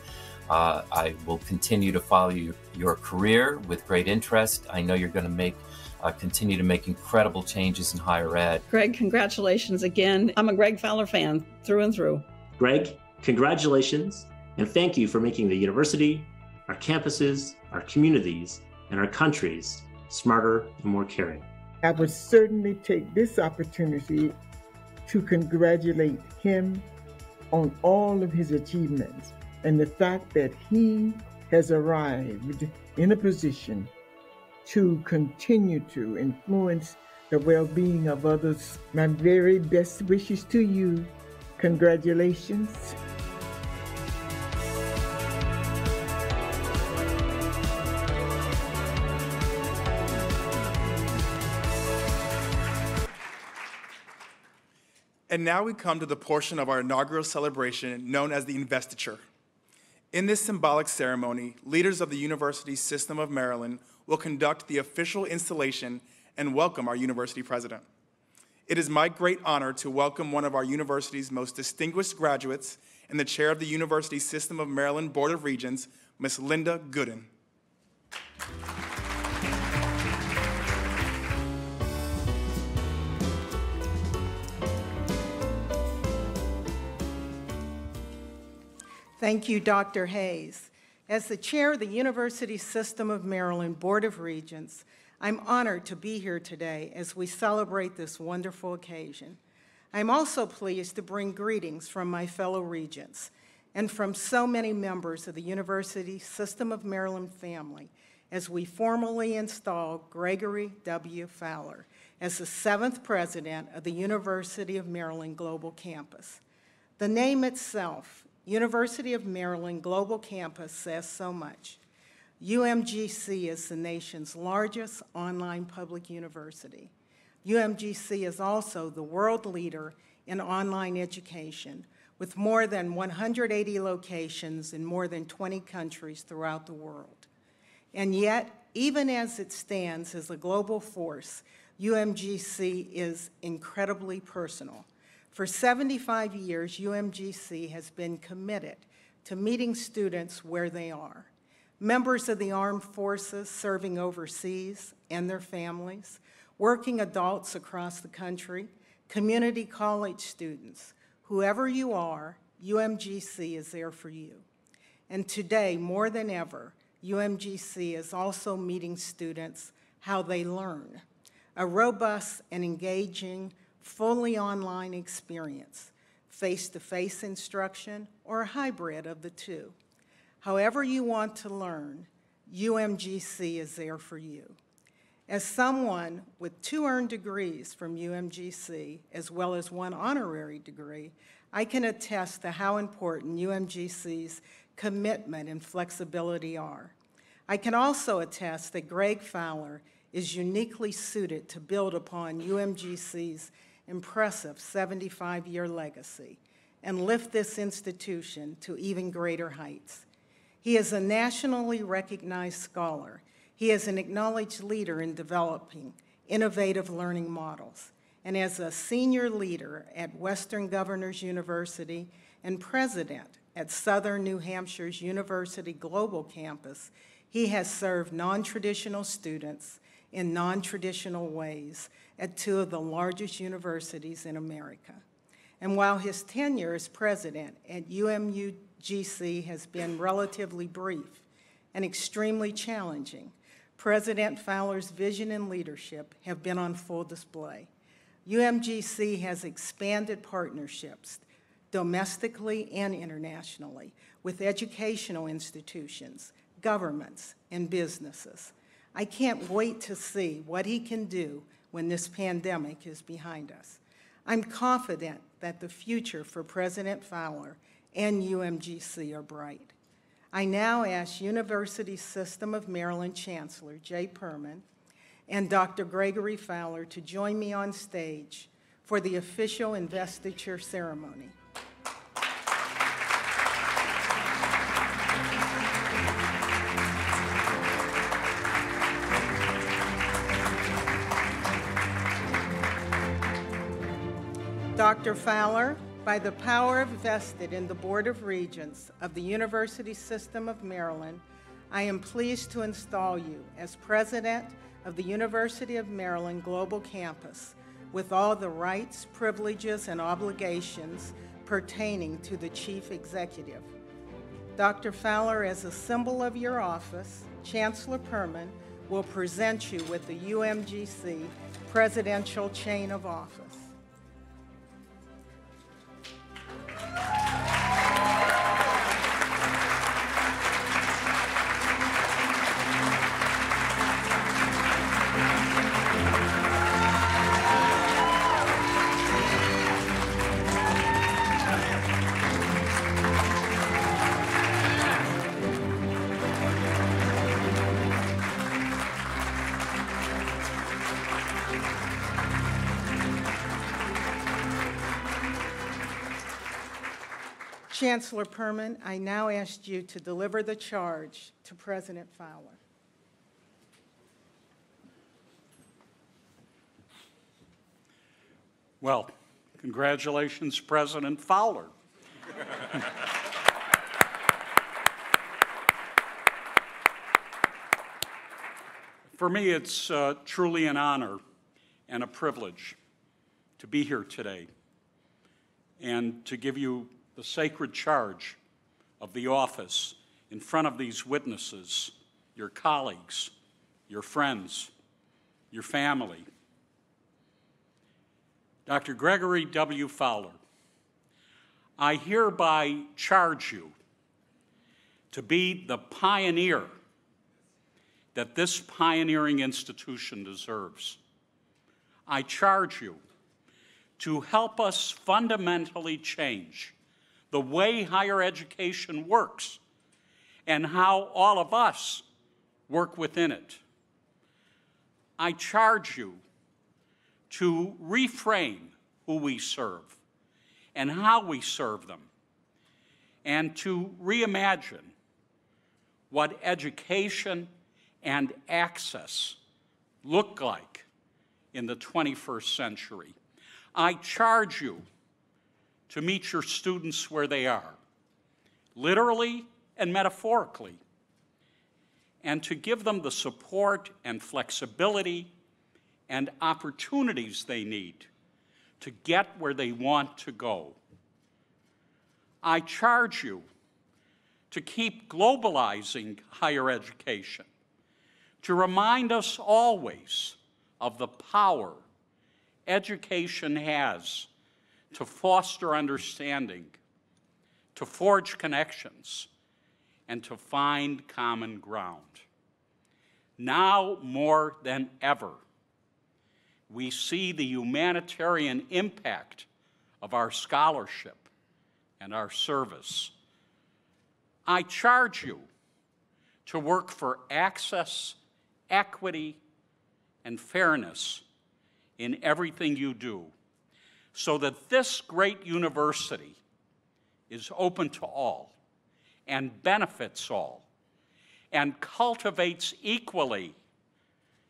Speaker 46: Uh, I will continue to follow your, your, career with great interest. I know you're going to make uh, continue to make incredible changes in higher ed.
Speaker 51: Greg, congratulations again. I'm a Greg Fowler fan through and through.
Speaker 54: Greg, congratulations, and thank you for making the university, our campuses, our communities, and our countries smarter, and more caring.
Speaker 45: I would certainly take this opportunity to congratulate him on all of his achievements and the fact that he has arrived in a position to continue to influence the well being of others. My very best wishes to you. Congratulations.
Speaker 41: And now we come to the portion of our inaugural celebration known as the investiture. In this symbolic ceremony, leaders of the University System of Maryland will conduct the official installation and welcome our university president. It is my great honor to welcome one of our university's most distinguished graduates and the chair of the University System of Maryland Board of Regents, Ms. Linda Gooden.
Speaker 55: Thank you, Dr. Hayes. As the chair of the University System of Maryland Board of Regents, I'm honored to be here today as we celebrate this wonderful occasion. I'm also pleased to bring greetings from my fellow regents and from so many members of the University System of Maryland family as we formally install Gregory W. Fowler as the seventh president of the University of Maryland Global Campus. The name itself University of Maryland Global Campus says so much. UMGC is the nation's largest online public university. UMGC is also the world leader in online education with more than 180 locations in more than 20 countries throughout the world. And yet, even as it stands as a global force, UMGC is incredibly personal. For 75 years, UMGC has been committed to meeting students where they are. Members of the armed forces serving overseas and their families, working adults across the country, community college students, whoever you are, UMGC is there for you. And today, more than ever, UMGC is also meeting students how they learn. A robust and engaging fully online experience, face-to-face instruction, or a hybrid of the two. However you want to learn, UMGC is there for you. As someone with two earned degrees from UMGC, as well as one honorary degree, I can attest to how important UMGC's commitment and flexibility are. I can also attest that Greg Fowler is uniquely suited to build upon UMGC's impressive 75 year legacy and lift this institution to even greater heights. He is a nationally recognized scholar. He is an acknowledged leader in developing innovative learning models. And as a senior leader at Western Governors University and president at Southern New Hampshire's University Global Campus, he has served non traditional students in non traditional ways at two of the largest universities in America. And while his tenure as president at UMUGC has been relatively brief and extremely challenging, President Fowler's vision and leadership have been on full display. UMGC has expanded partnerships domestically and internationally with educational institutions, governments, and businesses. I can't wait to see what he can do when this pandemic is behind us. I'm confident that the future for President Fowler and UMGC are bright. I now ask University System of Maryland Chancellor Jay Perman and Dr. Gregory Fowler to join me on stage for the official investiture ceremony. Dr. Fowler, by the power vested in the Board of Regents of the University System of Maryland, I am pleased to install you as President of the University of Maryland Global Campus with all the rights, privileges, and obligations pertaining to the Chief Executive. Dr. Fowler, as a symbol of your office, Chancellor Perman will present you with the UMGC Presidential Chain of Office. Thank you. Chancellor Perman, I now ask you to deliver the charge to President Fowler.
Speaker 56: Well, congratulations, President Fowler. For me, it's uh, truly an honor and a privilege to be here today and to give you the sacred charge of the office in front of these witnesses, your colleagues, your friends, your family. Dr. Gregory W. Fowler, I hereby charge you to be the pioneer that this pioneering institution deserves. I charge you to help us fundamentally change the way higher education works and how all of us work within it. I charge you to reframe who we serve and how we serve them and to reimagine what education and access look like in the 21st century. I charge you to meet your students where they are, literally and metaphorically, and to give them the support and flexibility and opportunities they need to get where they want to go. I charge you to keep globalizing higher education, to remind us always of the power education has to foster understanding, to forge connections, and to find common ground. Now more than ever, we see the humanitarian impact of our scholarship and our service. I charge you to work for access, equity, and fairness in everything you do so that this great university is open to all and benefits all and cultivates equally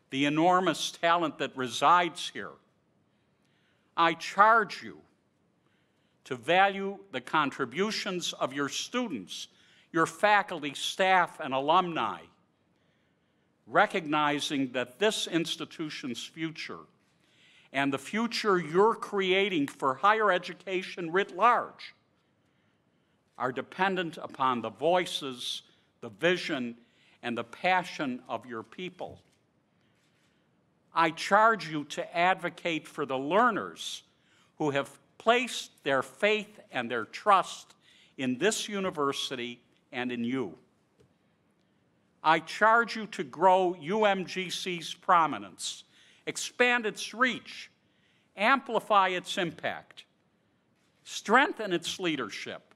Speaker 56: the enormous talent that resides here. I charge you to value the contributions of your students, your faculty, staff, and alumni, recognizing that this institution's future and the future you're creating for higher education writ large are dependent upon the voices, the vision, and the passion of your people. I charge you to advocate for the learners who have placed their faith and their trust in this university and in you. I charge you to grow UMGC's prominence expand its reach, amplify its impact, strengthen its leadership.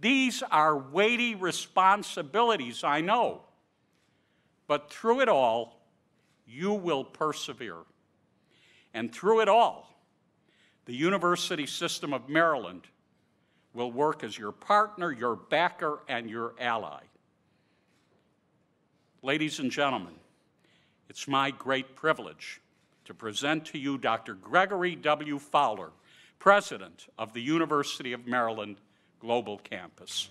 Speaker 56: These are weighty responsibilities, I know, but through it all, you will persevere. And through it all, the University System of Maryland will work as your partner, your backer, and your ally. Ladies and gentlemen, it's my great privilege to present to you Dr. Gregory W. Fowler, President of the University of Maryland Global Campus.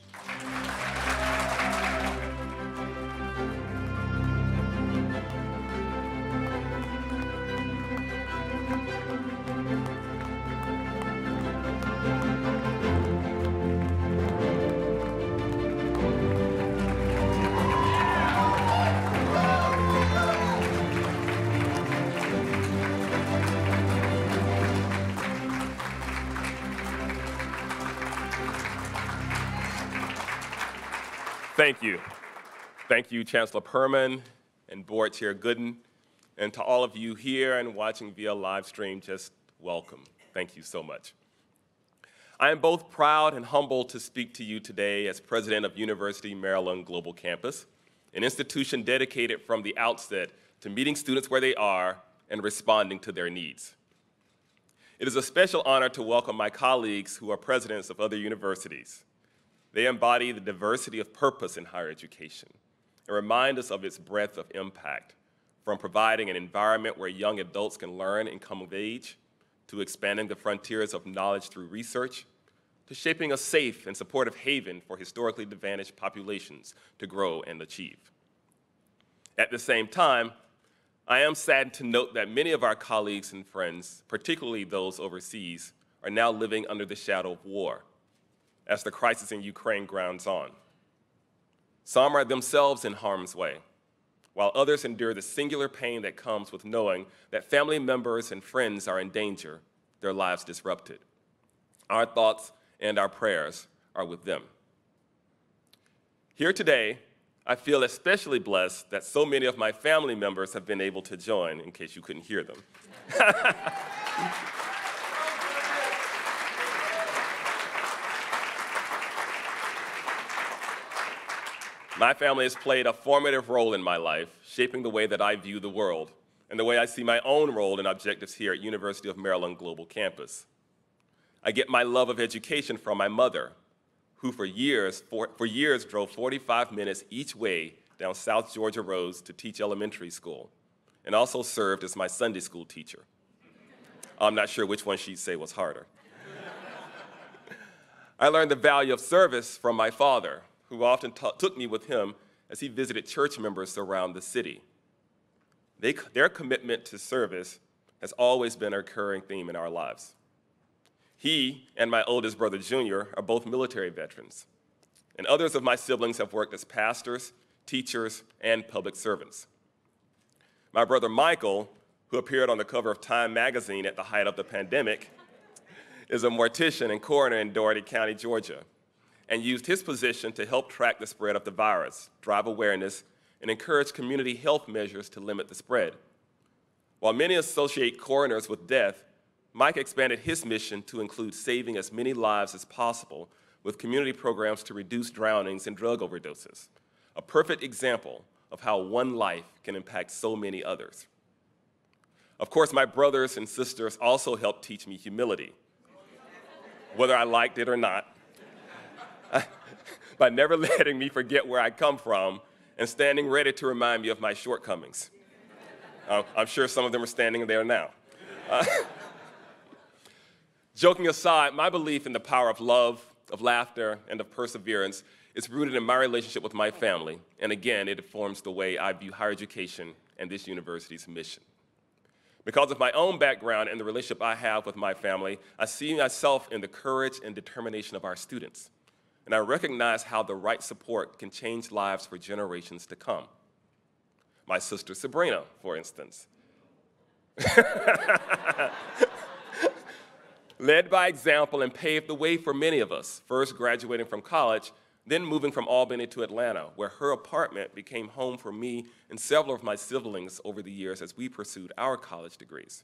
Speaker 57: Thank you. Thank you, Chancellor Perman and Board Chair Gooden. And to all of you here and watching via live stream, just welcome. Thank you so much. I am both proud and humbled to speak to you today as president of University Maryland Global Campus, an institution dedicated from the outset to meeting students where they are and responding to their needs. It is a special honor to welcome my colleagues who are presidents of other universities, They embody the diversity of purpose in higher education and remind us of its breadth of impact, from providing an environment where young adults can learn and come of age, to expanding the frontiers of knowledge through research, to shaping a safe and supportive haven for historically advantaged populations to grow and achieve. At the same time, I am saddened to note that many of our colleagues and friends, particularly those overseas, are now living under the shadow of war as the crisis in Ukraine grounds on. Some are themselves in harm's way, while others endure the singular pain that comes with knowing that family members and friends are in danger, their lives disrupted. Our thoughts and our prayers are with them. Here today, I feel especially blessed that so many of my family members have been able to join, in case you couldn't hear them. My family has played a formative role in my life, shaping the way that I view the world and the way I see my own role and objectives here at University of Maryland Global Campus. I get my love of education from my mother, who for years, for, for years drove 45 minutes each way down South Georgia roads to teach elementary school, and also served as my Sunday school teacher. I'm not sure which one she'd say was harder. I learned the value of service from my father, who often took me with him as he visited church members around the city. They, their commitment to service has always been a recurring theme in our lives. He and my oldest brother, Junior, are both military veterans, and others of my siblings have worked as pastors, teachers, and public servants. My brother Michael, who appeared on the cover of Time magazine at the height of the pandemic, is a mortician and coroner in Dougherty County, Georgia and used his position to help track the spread of the virus, drive awareness, and encourage community health measures to limit the spread. While many associate coroners with death, Mike expanded his mission to include saving as many lives as possible with community programs to reduce drownings and drug overdoses, a perfect example of how one life can impact so many others. Of course, my brothers and sisters also helped teach me humility. Whether I liked it or not, by never letting me forget where I come from and standing ready to remind me of my shortcomings. Uh, I'm sure some of them are standing there now. Uh, joking aside, my belief in the power of love, of laughter, and of perseverance is rooted in my relationship with my family, and again, it informs the way I view higher education and this university's mission. Because of my own background and the relationship I have with my family, I see myself in the courage and determination of our students and I recognize how the right support can change lives for generations to come. My sister Sabrina, for instance. Led by example and paved the way for many of us, first graduating from college, then moving from Albany to Atlanta, where her apartment became home for me and several of my siblings over the years as we pursued our college degrees.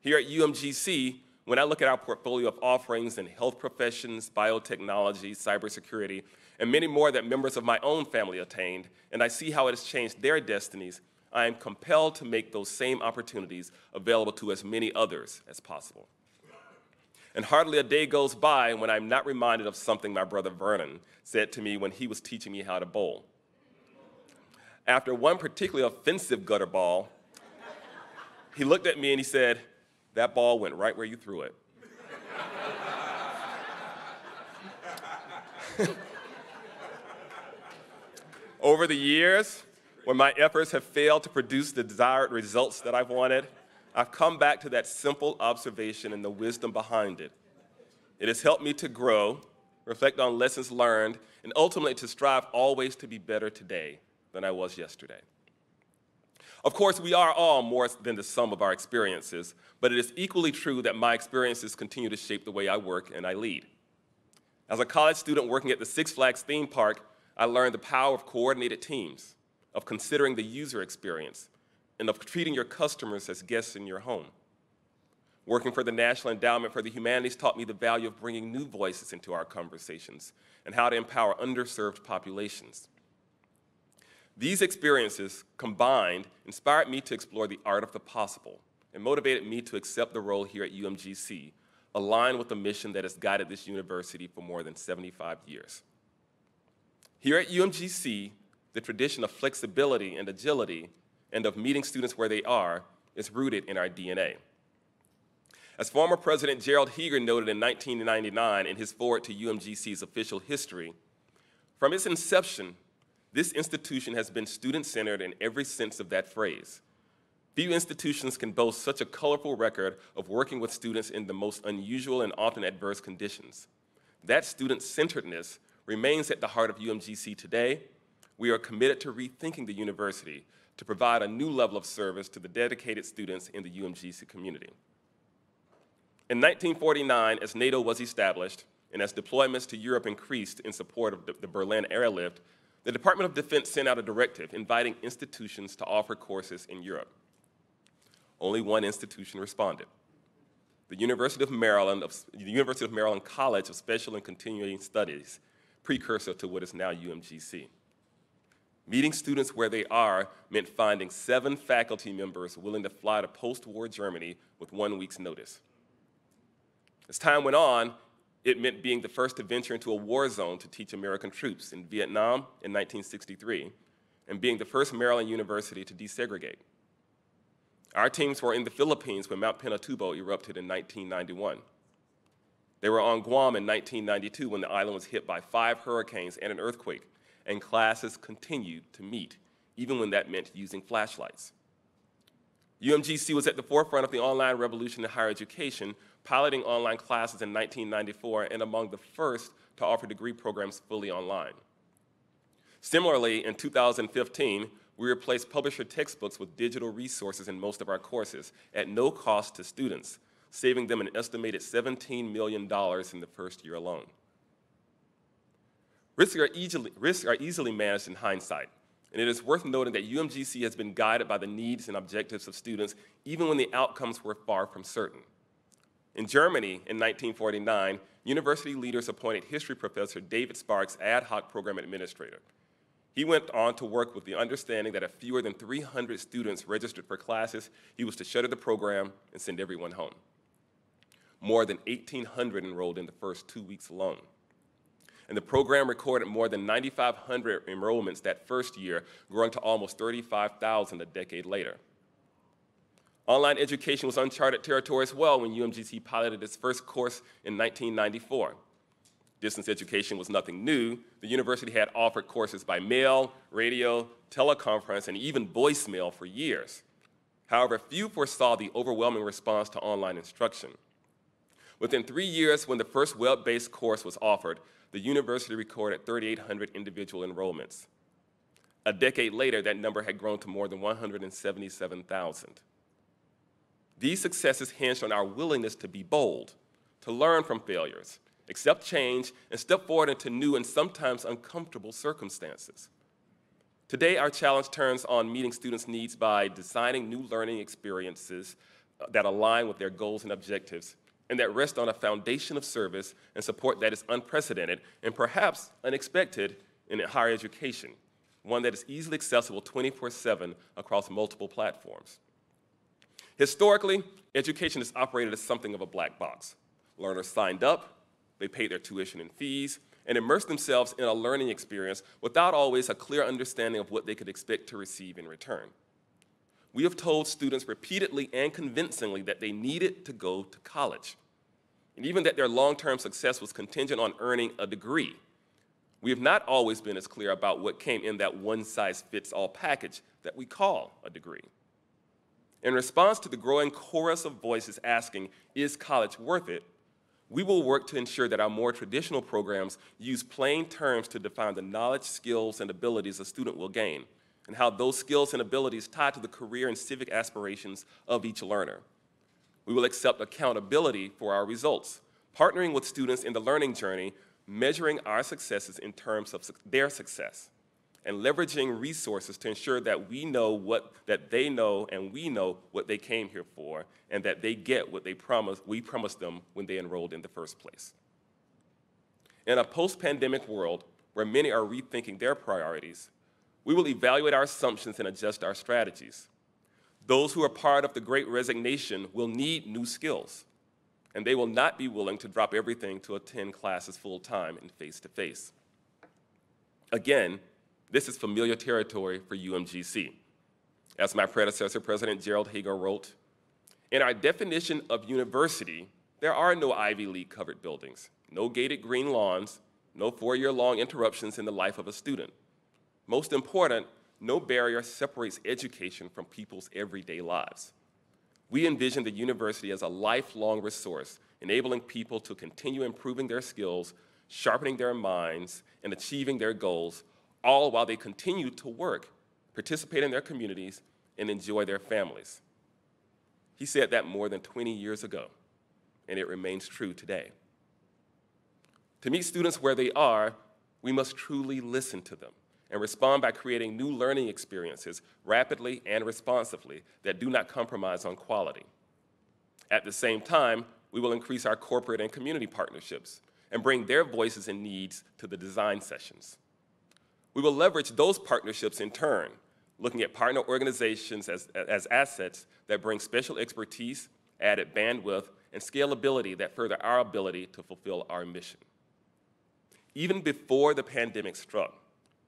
Speaker 57: Here at UMGC, when I look at our portfolio of offerings in health professions, biotechnology, cybersecurity, and many more that members of my own family attained, and I see how it has changed their destinies, I am compelled to make those same opportunities available to as many others as possible. And hardly a day goes by when I'm not reminded of something my brother Vernon said to me when he was teaching me how to bowl. After one particularly offensive gutter ball, he looked at me and he said, that ball went right where you threw it. Over the years, when my efforts have failed to produce the desired results that I've wanted, I've come back to that simple observation and the wisdom behind it. It has helped me to grow, reflect on lessons learned, and ultimately to strive always to be better today than I was yesterday. Of course, we are all more than the sum of our experiences, but it is equally true that my experiences continue to shape the way I work and I lead. As a college student working at the Six Flags theme park, I learned the power of coordinated teams, of considering the user experience, and of treating your customers as guests in your home. Working for the National Endowment for the Humanities taught me the value of bringing new voices into our conversations and how to empower underserved populations. These experiences combined inspired me to explore the art of the possible and motivated me to accept the role here at UMGC, aligned with the mission that has guided this university for more than 75 years. Here at UMGC, the tradition of flexibility and agility and of meeting students where they are is rooted in our DNA. As former President Gerald Heeger noted in 1999 in his foreword to UMGC's official history, from its inception, this institution has been student-centered in every sense of that phrase. Few institutions can boast such a colorful record of working with students in the most unusual and often adverse conditions. That student-centeredness remains at the heart of UMGC today. We are committed to rethinking the university to provide a new level of service to the dedicated students in the UMGC community. In 1949, as NATO was established and as deployments to Europe increased in support of the Berlin airlift, the Department of Defense sent out a directive inviting institutions to offer courses in Europe. Only one institution responded. The University of Maryland, of, the University of Maryland College of Special and Continuing Studies, precursor to what is now UMGC. Meeting students where they are meant finding seven faculty members willing to fly to post-war Germany with one week's notice. As time went on, it meant being the first to venture into a war zone to teach American troops in Vietnam in 1963, and being the first Maryland university to desegregate. Our teams were in the Philippines when Mount Pinatubo erupted in 1991. They were on Guam in 1992 when the island was hit by five hurricanes and an earthquake, and classes continued to meet, even when that meant using flashlights. UMGC was at the forefront of the online revolution in higher education, piloting online classes in 1994 and among the first to offer degree programs fully online. Similarly, in 2015, we replaced publisher textbooks with digital resources in most of our courses at no cost to students, saving them an estimated $17 million in the first year alone. Risks are, easily, risks are easily managed in hindsight, and it is worth noting that UMGC has been guided by the needs and objectives of students even when the outcomes were far from certain. In Germany in 1949, university leaders appointed history professor David Sparks ad hoc program administrator. He went on to work with the understanding that if fewer than 300 students registered for classes, he was to shutter the program and send everyone home. More than 1,800 enrolled in the first two weeks alone. And the program recorded more than 9,500 enrollments that first year, growing to almost 35,000 a decade later. Online education was uncharted territory as well when UMGC piloted its first course in 1994. Distance education was nothing new. The university had offered courses by mail, radio, teleconference, and even voicemail for years. However, few foresaw the overwhelming response to online instruction. Within three years, when the first web-based course was offered, the university recorded 3,800 individual enrollments. A decade later, that number had grown to more than 177,000. These successes hinged on our willingness to be bold, to learn from failures, accept change, and step forward into new and sometimes uncomfortable circumstances. Today, our challenge turns on meeting students' needs by designing new learning experiences uh, that align with their goals and objectives and that rest on a foundation of service and support that is unprecedented and perhaps unexpected in higher education, one that is easily accessible 24-7 across multiple platforms. Historically, education has operated as something of a black box. Learners signed up, they paid their tuition and fees, and immersed themselves in a learning experience without always a clear understanding of what they could expect to receive in return. We have told students repeatedly and convincingly that they needed to go to college, and even that their long-term success was contingent on earning a degree. We have not always been as clear about what came in that one-size-fits-all package that we call a degree. In response to the growing chorus of voices asking, is college worth it? we will work to ensure that our more traditional programs use plain terms to define the knowledge, skills, and abilities a student will gain, and how those skills and abilities tie to the career and civic aspirations of each learner. We will accept accountability for our results, partnering with students in the learning journey, measuring our successes in terms of their success and leveraging resources to ensure that we know what that they know and we know what they came here for and that they get what they promised we promised them when they enrolled in the first place. In a post-pandemic world where many are rethinking their priorities, we will evaluate our assumptions and adjust our strategies. Those who are part of the great resignation will need new skills. and they will not be willing to drop everything to attend classes full time and face to face. Again, this is familiar territory for UMGC. As my predecessor, President Gerald Heeger, wrote, in our definition of university, there are no Ivy League covered buildings, no gated green lawns, no four year long interruptions in the life of a student. Most important, no barrier separates education from people's everyday lives. We envision the university as a lifelong resource, enabling people to continue improving their skills, sharpening their minds, and achieving their goals, all while they continue to work, participate in their communities, and enjoy their families. He said that more than 20 years ago, and it remains true today. To meet students where they are, we must truly listen to them and respond by creating new learning experiences rapidly and responsively that do not compromise on quality. At the same time, we will increase our corporate and community partnerships and bring their voices and needs to the design sessions. We will leverage those partnerships in turn, looking at partner organizations as, as assets that bring special expertise, added bandwidth, and scalability that further our ability to fulfill our mission. Even before the pandemic struck,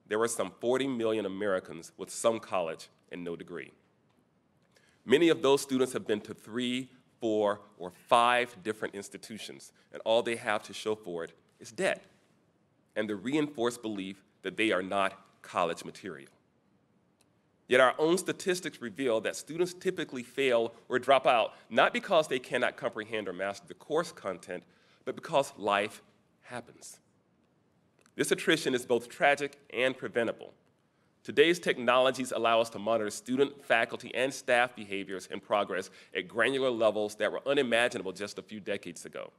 Speaker 57: there were some 40 million Americans with some college and no degree. Many of those students have been to three, four, or five different institutions, and all they have to show for it is debt and the reinforced belief that they are not college material. Yet our own statistics reveal that students typically fail or drop out not because they cannot comprehend or master the course content, but because life happens. This attrition is both tragic and preventable. Today's technologies allow us to monitor student, faculty, and staff behaviors and progress at granular levels that were unimaginable just a few decades ago.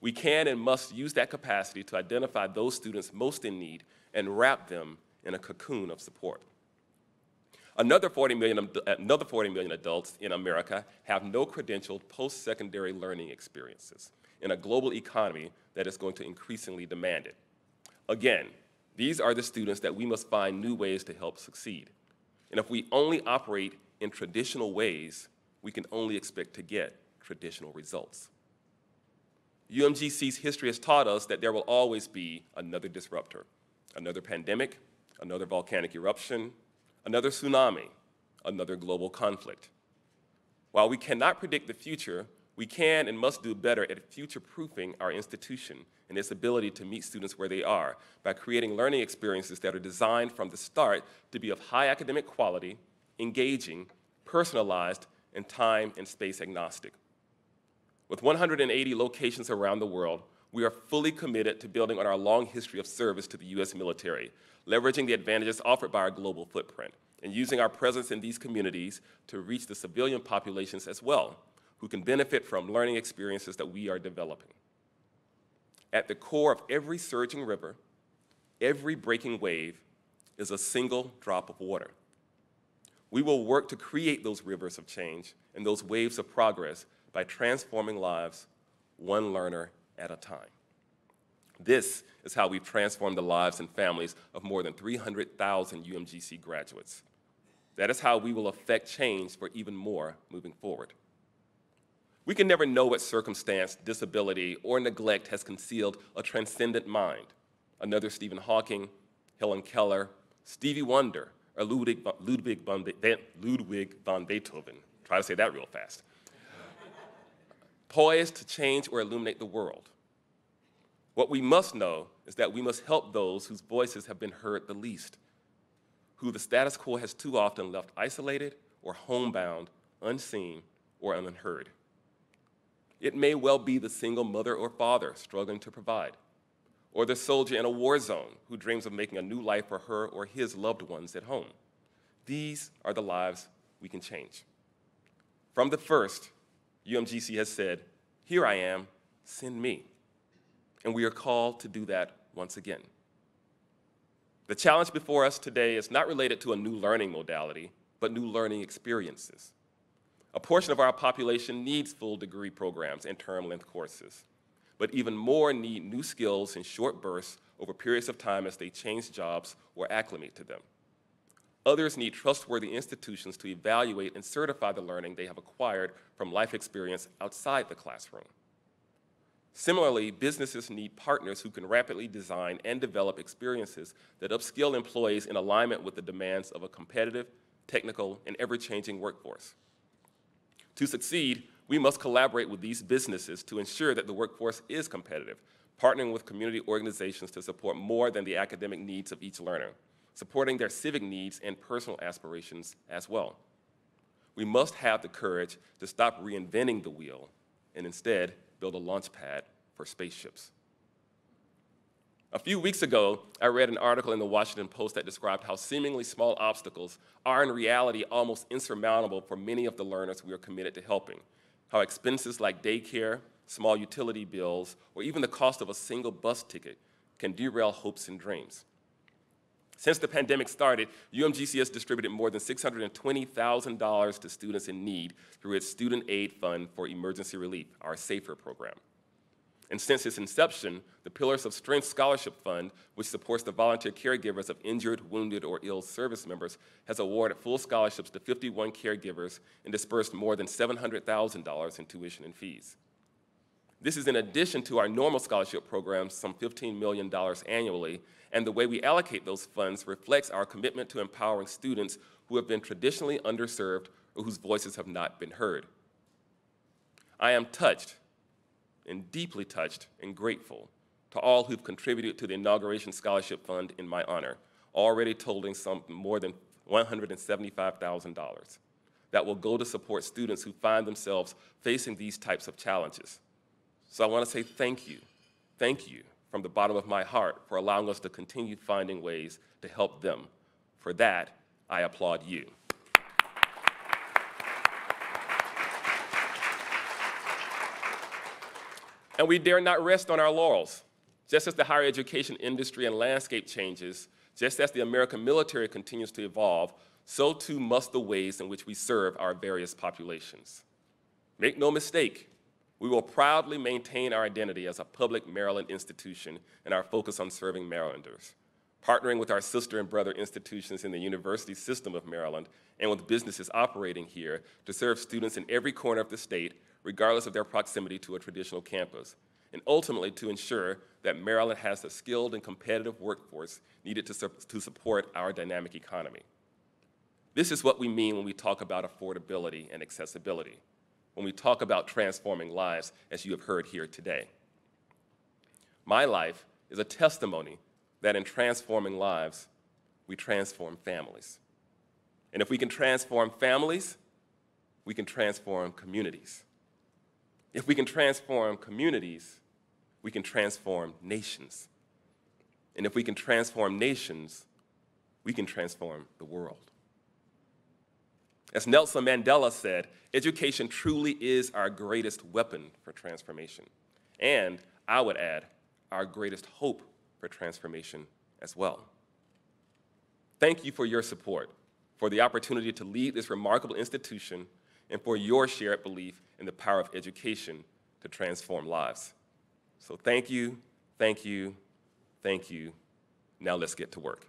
Speaker 57: We can and must use that capacity to identify those students most in need and wrap them in a cocoon of support. Another 40 million, another 40 million adults in America have no credentialed post-secondary learning experiences in a global economy that is going to increasingly demand it. Again, these are the students that we must find new ways to help succeed. And if we only operate in traditional ways, we can only expect to get traditional results. UMGC's history has taught us that there will always be another disruptor, another pandemic, another volcanic eruption, another tsunami, another global conflict. While we cannot predict the future, we can and must do better at future-proofing our institution and its ability to meet students where they are by creating learning experiences that are designed from the start to be of high academic quality, engaging, personalized, and time and space agnostic. With 180 locations around the world, we are fully committed to building on our long history of service to the U.S. military, leveraging the advantages offered by our global footprint, and using our presence in these communities to reach the civilian populations as well, who can benefit from learning experiences that we are developing. At the core of every surging river, every breaking wave is a single drop of water. We will work to create those rivers of change and those waves of progress by transforming lives one learner at a time. This is how we've transformed the lives and families of more than 300,000 UMGC graduates. That is how we will affect change for even more moving forward. We can never know what circumstance, disability, or neglect has concealed a transcendent mind. Another Stephen Hawking, Helen Keller, Stevie Wonder, or Ludwig, Ludwig, von, Ludwig von Beethoven. Try to say that real fast poised to change or illuminate the world. What we must know is that we must help those whose voices have been heard the least, who the status quo has too often left isolated or homebound, unseen or unheard. It may well be the single mother or father struggling to provide, or the soldier in a war zone who dreams of making a new life for her or his loved ones at home. These are the lives we can change. From the first, UMGC has said, Here I am, send me. And we are called to do that once again. The challenge before us today is not related to a new learning modality, but new learning experiences. A portion of our population needs full degree programs and term length courses, but even more need new skills in short bursts over periods of time as they change jobs or acclimate to them. Others need trustworthy institutions to evaluate and certify the learning they have acquired from life experience outside the classroom. Similarly, businesses need partners who can rapidly design and develop experiences that upskill employees in alignment with the demands of a competitive, technical, and ever-changing workforce. To succeed, we must collaborate with these businesses to ensure that the workforce is competitive, partnering with community organizations to support more than the academic needs of each learner, supporting their civic needs and personal aspirations as well. We must have the courage to stop reinventing the wheel and instead build a launch pad for spaceships. A few weeks ago, I read an article in the Washington Post that described how seemingly small obstacles are in reality almost insurmountable for many of the learners we are committed to helping. How expenses like daycare, small utility bills, or even the cost of a single bus ticket can derail hopes and dreams. Since the pandemic started, UMGC has distributed more than $620,000 to students in need through its Student Aid Fund for Emergency Relief, our SAFER program. And since its inception, the Pillars of Strength Scholarship Fund, which supports the volunteer caregivers of injured, wounded, or ill service members, has awarded full scholarships to 51 caregivers and dispersed more than $700,000 in tuition and fees. This is in addition to our normal scholarship programs, some $15 million annually, and the way we allocate those funds reflects our commitment to empowering students who have been traditionally underserved or whose voices have not been heard. I am touched and deeply touched and grateful to all who've contributed to the Inauguration Scholarship Fund in my honor, already totaling some more than $175,000 that will go to support students who find themselves facing these types of challenges. So I want to say thank you, thank you from the bottom of my heart for allowing us to continue finding ways to help them. For that, I applaud you. And we dare not rest on our laurels. Just as the higher education industry and landscape changes, just as the American military continues to evolve, so too must the ways in which we serve our various populations. Make no mistake, we will proudly maintain our identity as a public Maryland institution and our focus on serving Marylanders, partnering with our sister and brother institutions in the university system of Maryland and with businesses operating here to serve students in every corner of the state regardless of their proximity to a traditional campus, and ultimately to ensure that Maryland has the skilled and competitive workforce needed to, su to support our dynamic economy. This is what we mean when we talk about affordability and accessibility, when we talk about transforming lives, as you have heard here today. My life is a testimony that in transforming lives, we transform families. And if we can transform families, we can transform communities. If we can transform communities, we can transform nations. And if we can transform nations, we can transform the world. As Nelson Mandela said, education truly is our greatest weapon for transformation. And I would add, our greatest hope for transformation as well. Thank you for your support, for the opportunity to lead this remarkable institution, and for your shared belief in the power of education to transform lives. So thank you, thank you, thank you. Now let's get to work.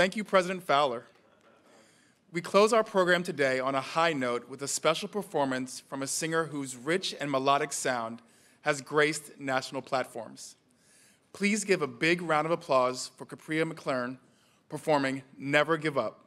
Speaker 41: Thank you, President Fowler. We close our program today on a high note with a special performance from a singer whose rich and melodic sound has graced national platforms. Please give a big round of applause for Capria McLaren performing Never Give Up.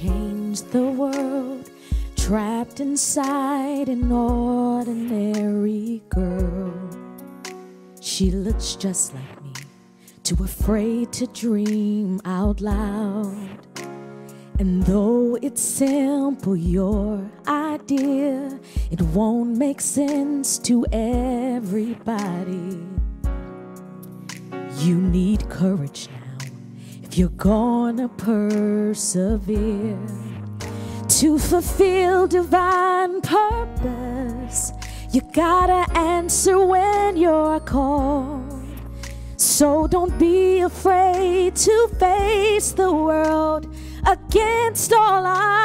Speaker 58: Change the world, trapped inside an ordinary girl. She looks just like me, too afraid to dream out loud. And though it's simple, your idea, it won't make sense to everybody. You need courage now you're gonna persevere to fulfill divine purpose. You gotta answer when you're called. So don't be afraid to face the world against all odds.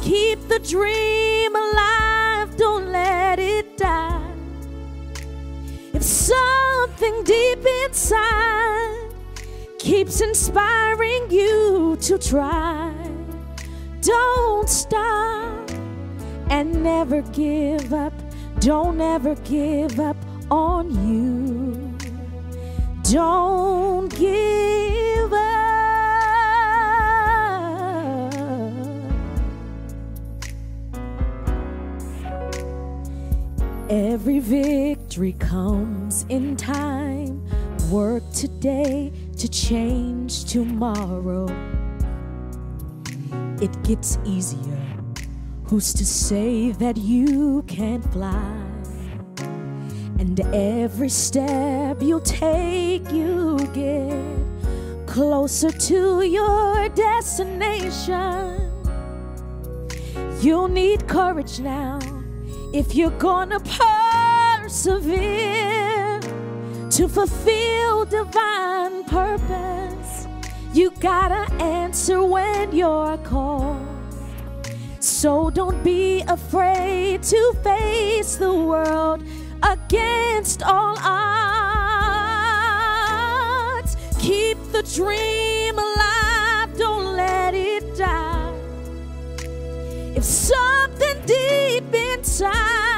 Speaker 58: Keep the dream alive, don't let it die. If something deep inside keeps inspiring you to try, don't stop and never give up. Don't ever give up on you. Don't give up. Every victory comes in time. Work today to change tomorrow. It gets easier. Who's to say that you can't fly? And every step you take, you get closer to your destination. You'll need courage now if you're gonna persevere to fulfill divine purpose. You gotta answer when you're called. So don't be afraid to face the world against all odds. Keep the dream alive, don't let it die. If something deep inside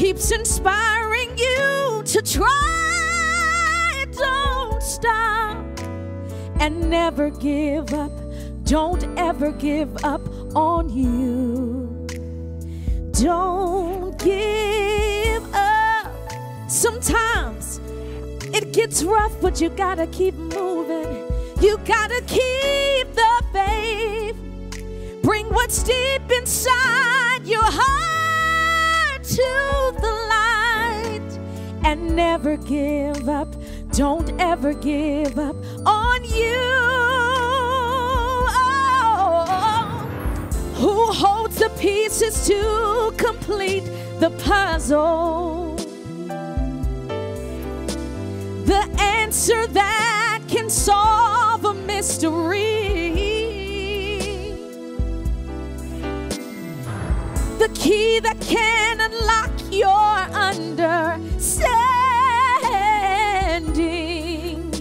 Speaker 58: keeps inspiring you to try, don't stop and never give up. Don't ever give up on you. Don't give up. Sometimes it gets rough, but you gotta keep moving. You gotta keep the faith. Bring what's deep inside your heart to the light and never give up. Don't ever give up on you. Who holds the pieces to complete the puzzle? The answer that can solve a mystery. The key that can unlock your understanding.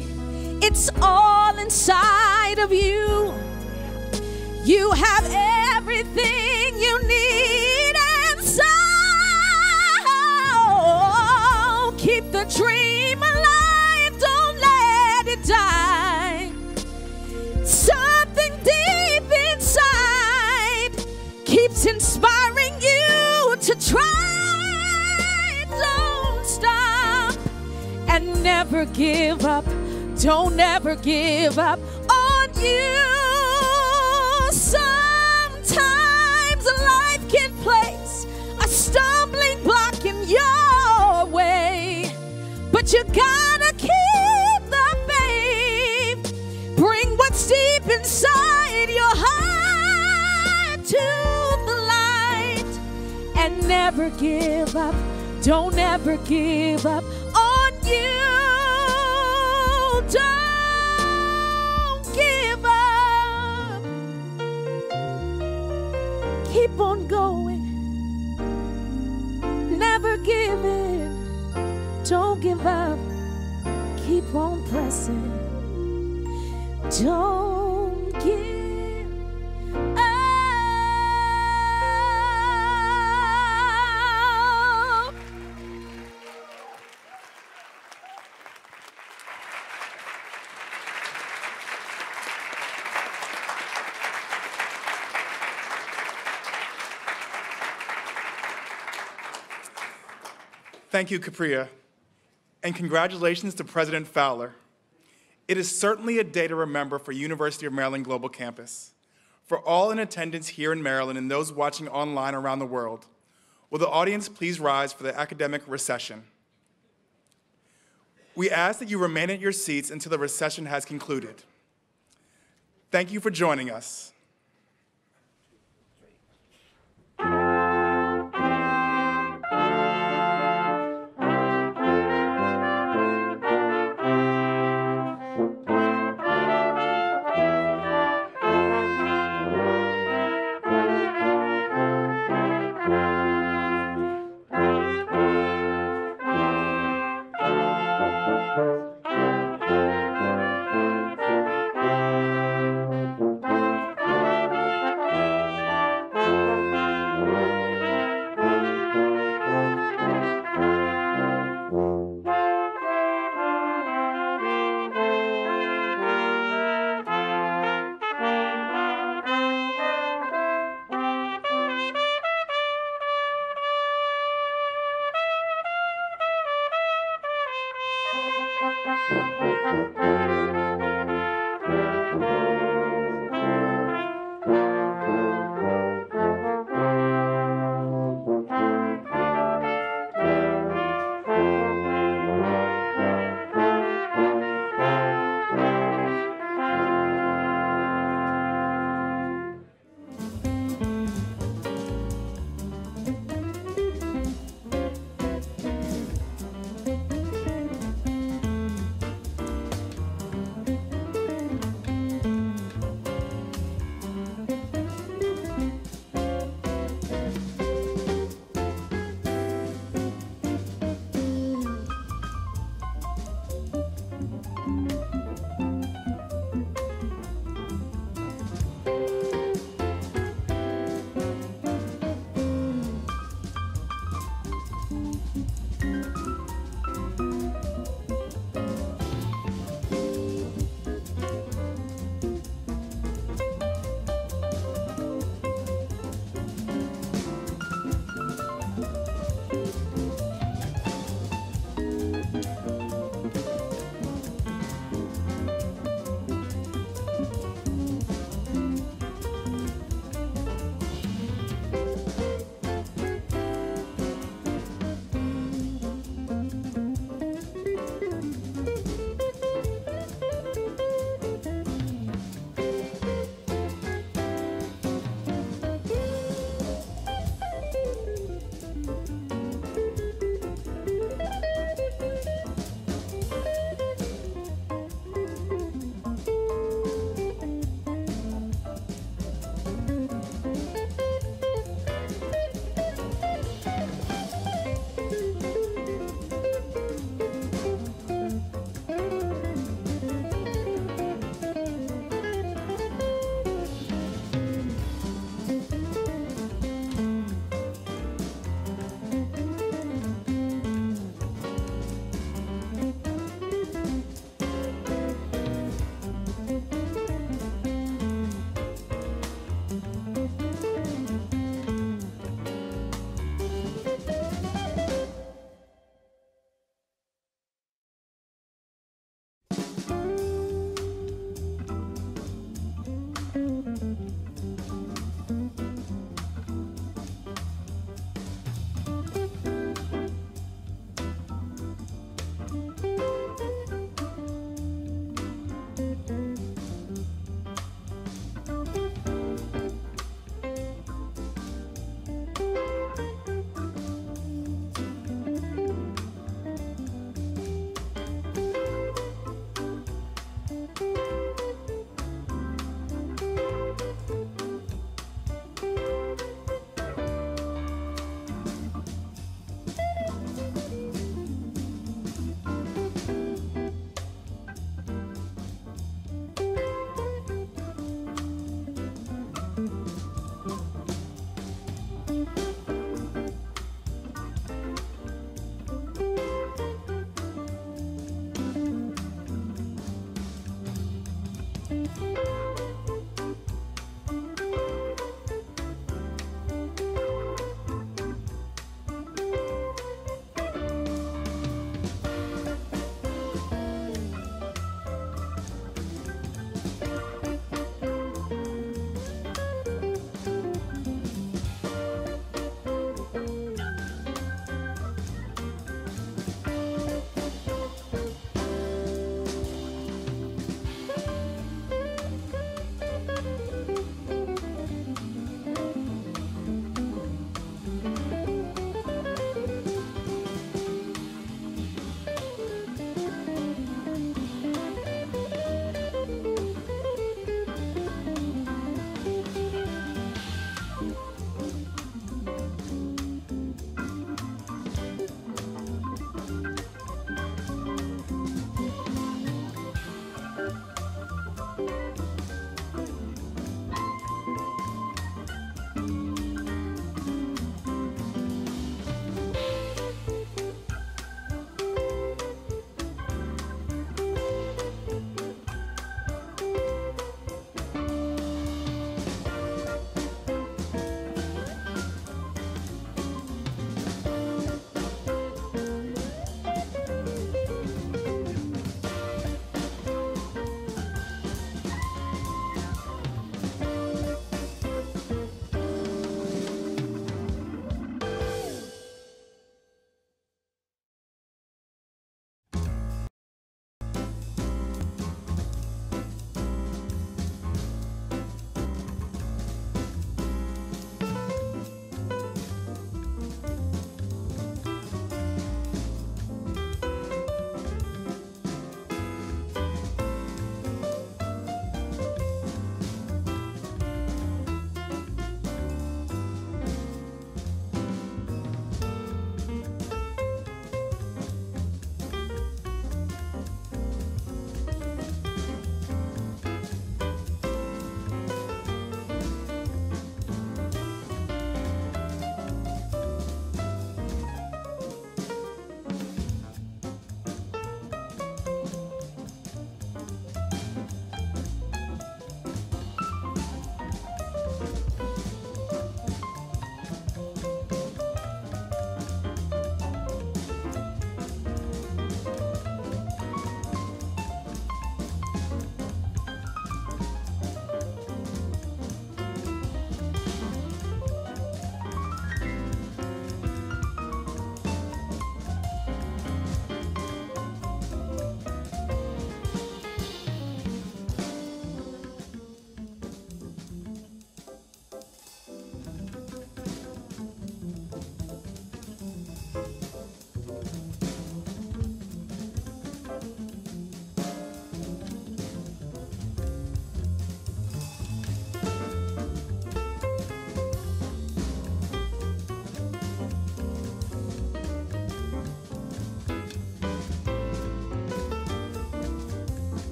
Speaker 58: It's all inside of you. You have everything you need inside. Keep the dream alive, don't let it die. Something deep inside keeps inspiring never give up. Don't ever give up on you. Sometimes life can place a stumbling block in your way, but you gotta keep the faith. Bring what's deep inside your heart to the light and never give up. Don't ever give up on you. Keep on going. Never give in. Don't give up. Keep on pressing. Don't
Speaker 41: Thank you, Capria. And congratulations to President Fowler. It is certainly a day to remember for University of Maryland Global Campus. For all in attendance here in Maryland and those watching online around the world, will the audience please rise for the academic recession? We ask that you remain at your seats until the recession has concluded. Thank you for joining us.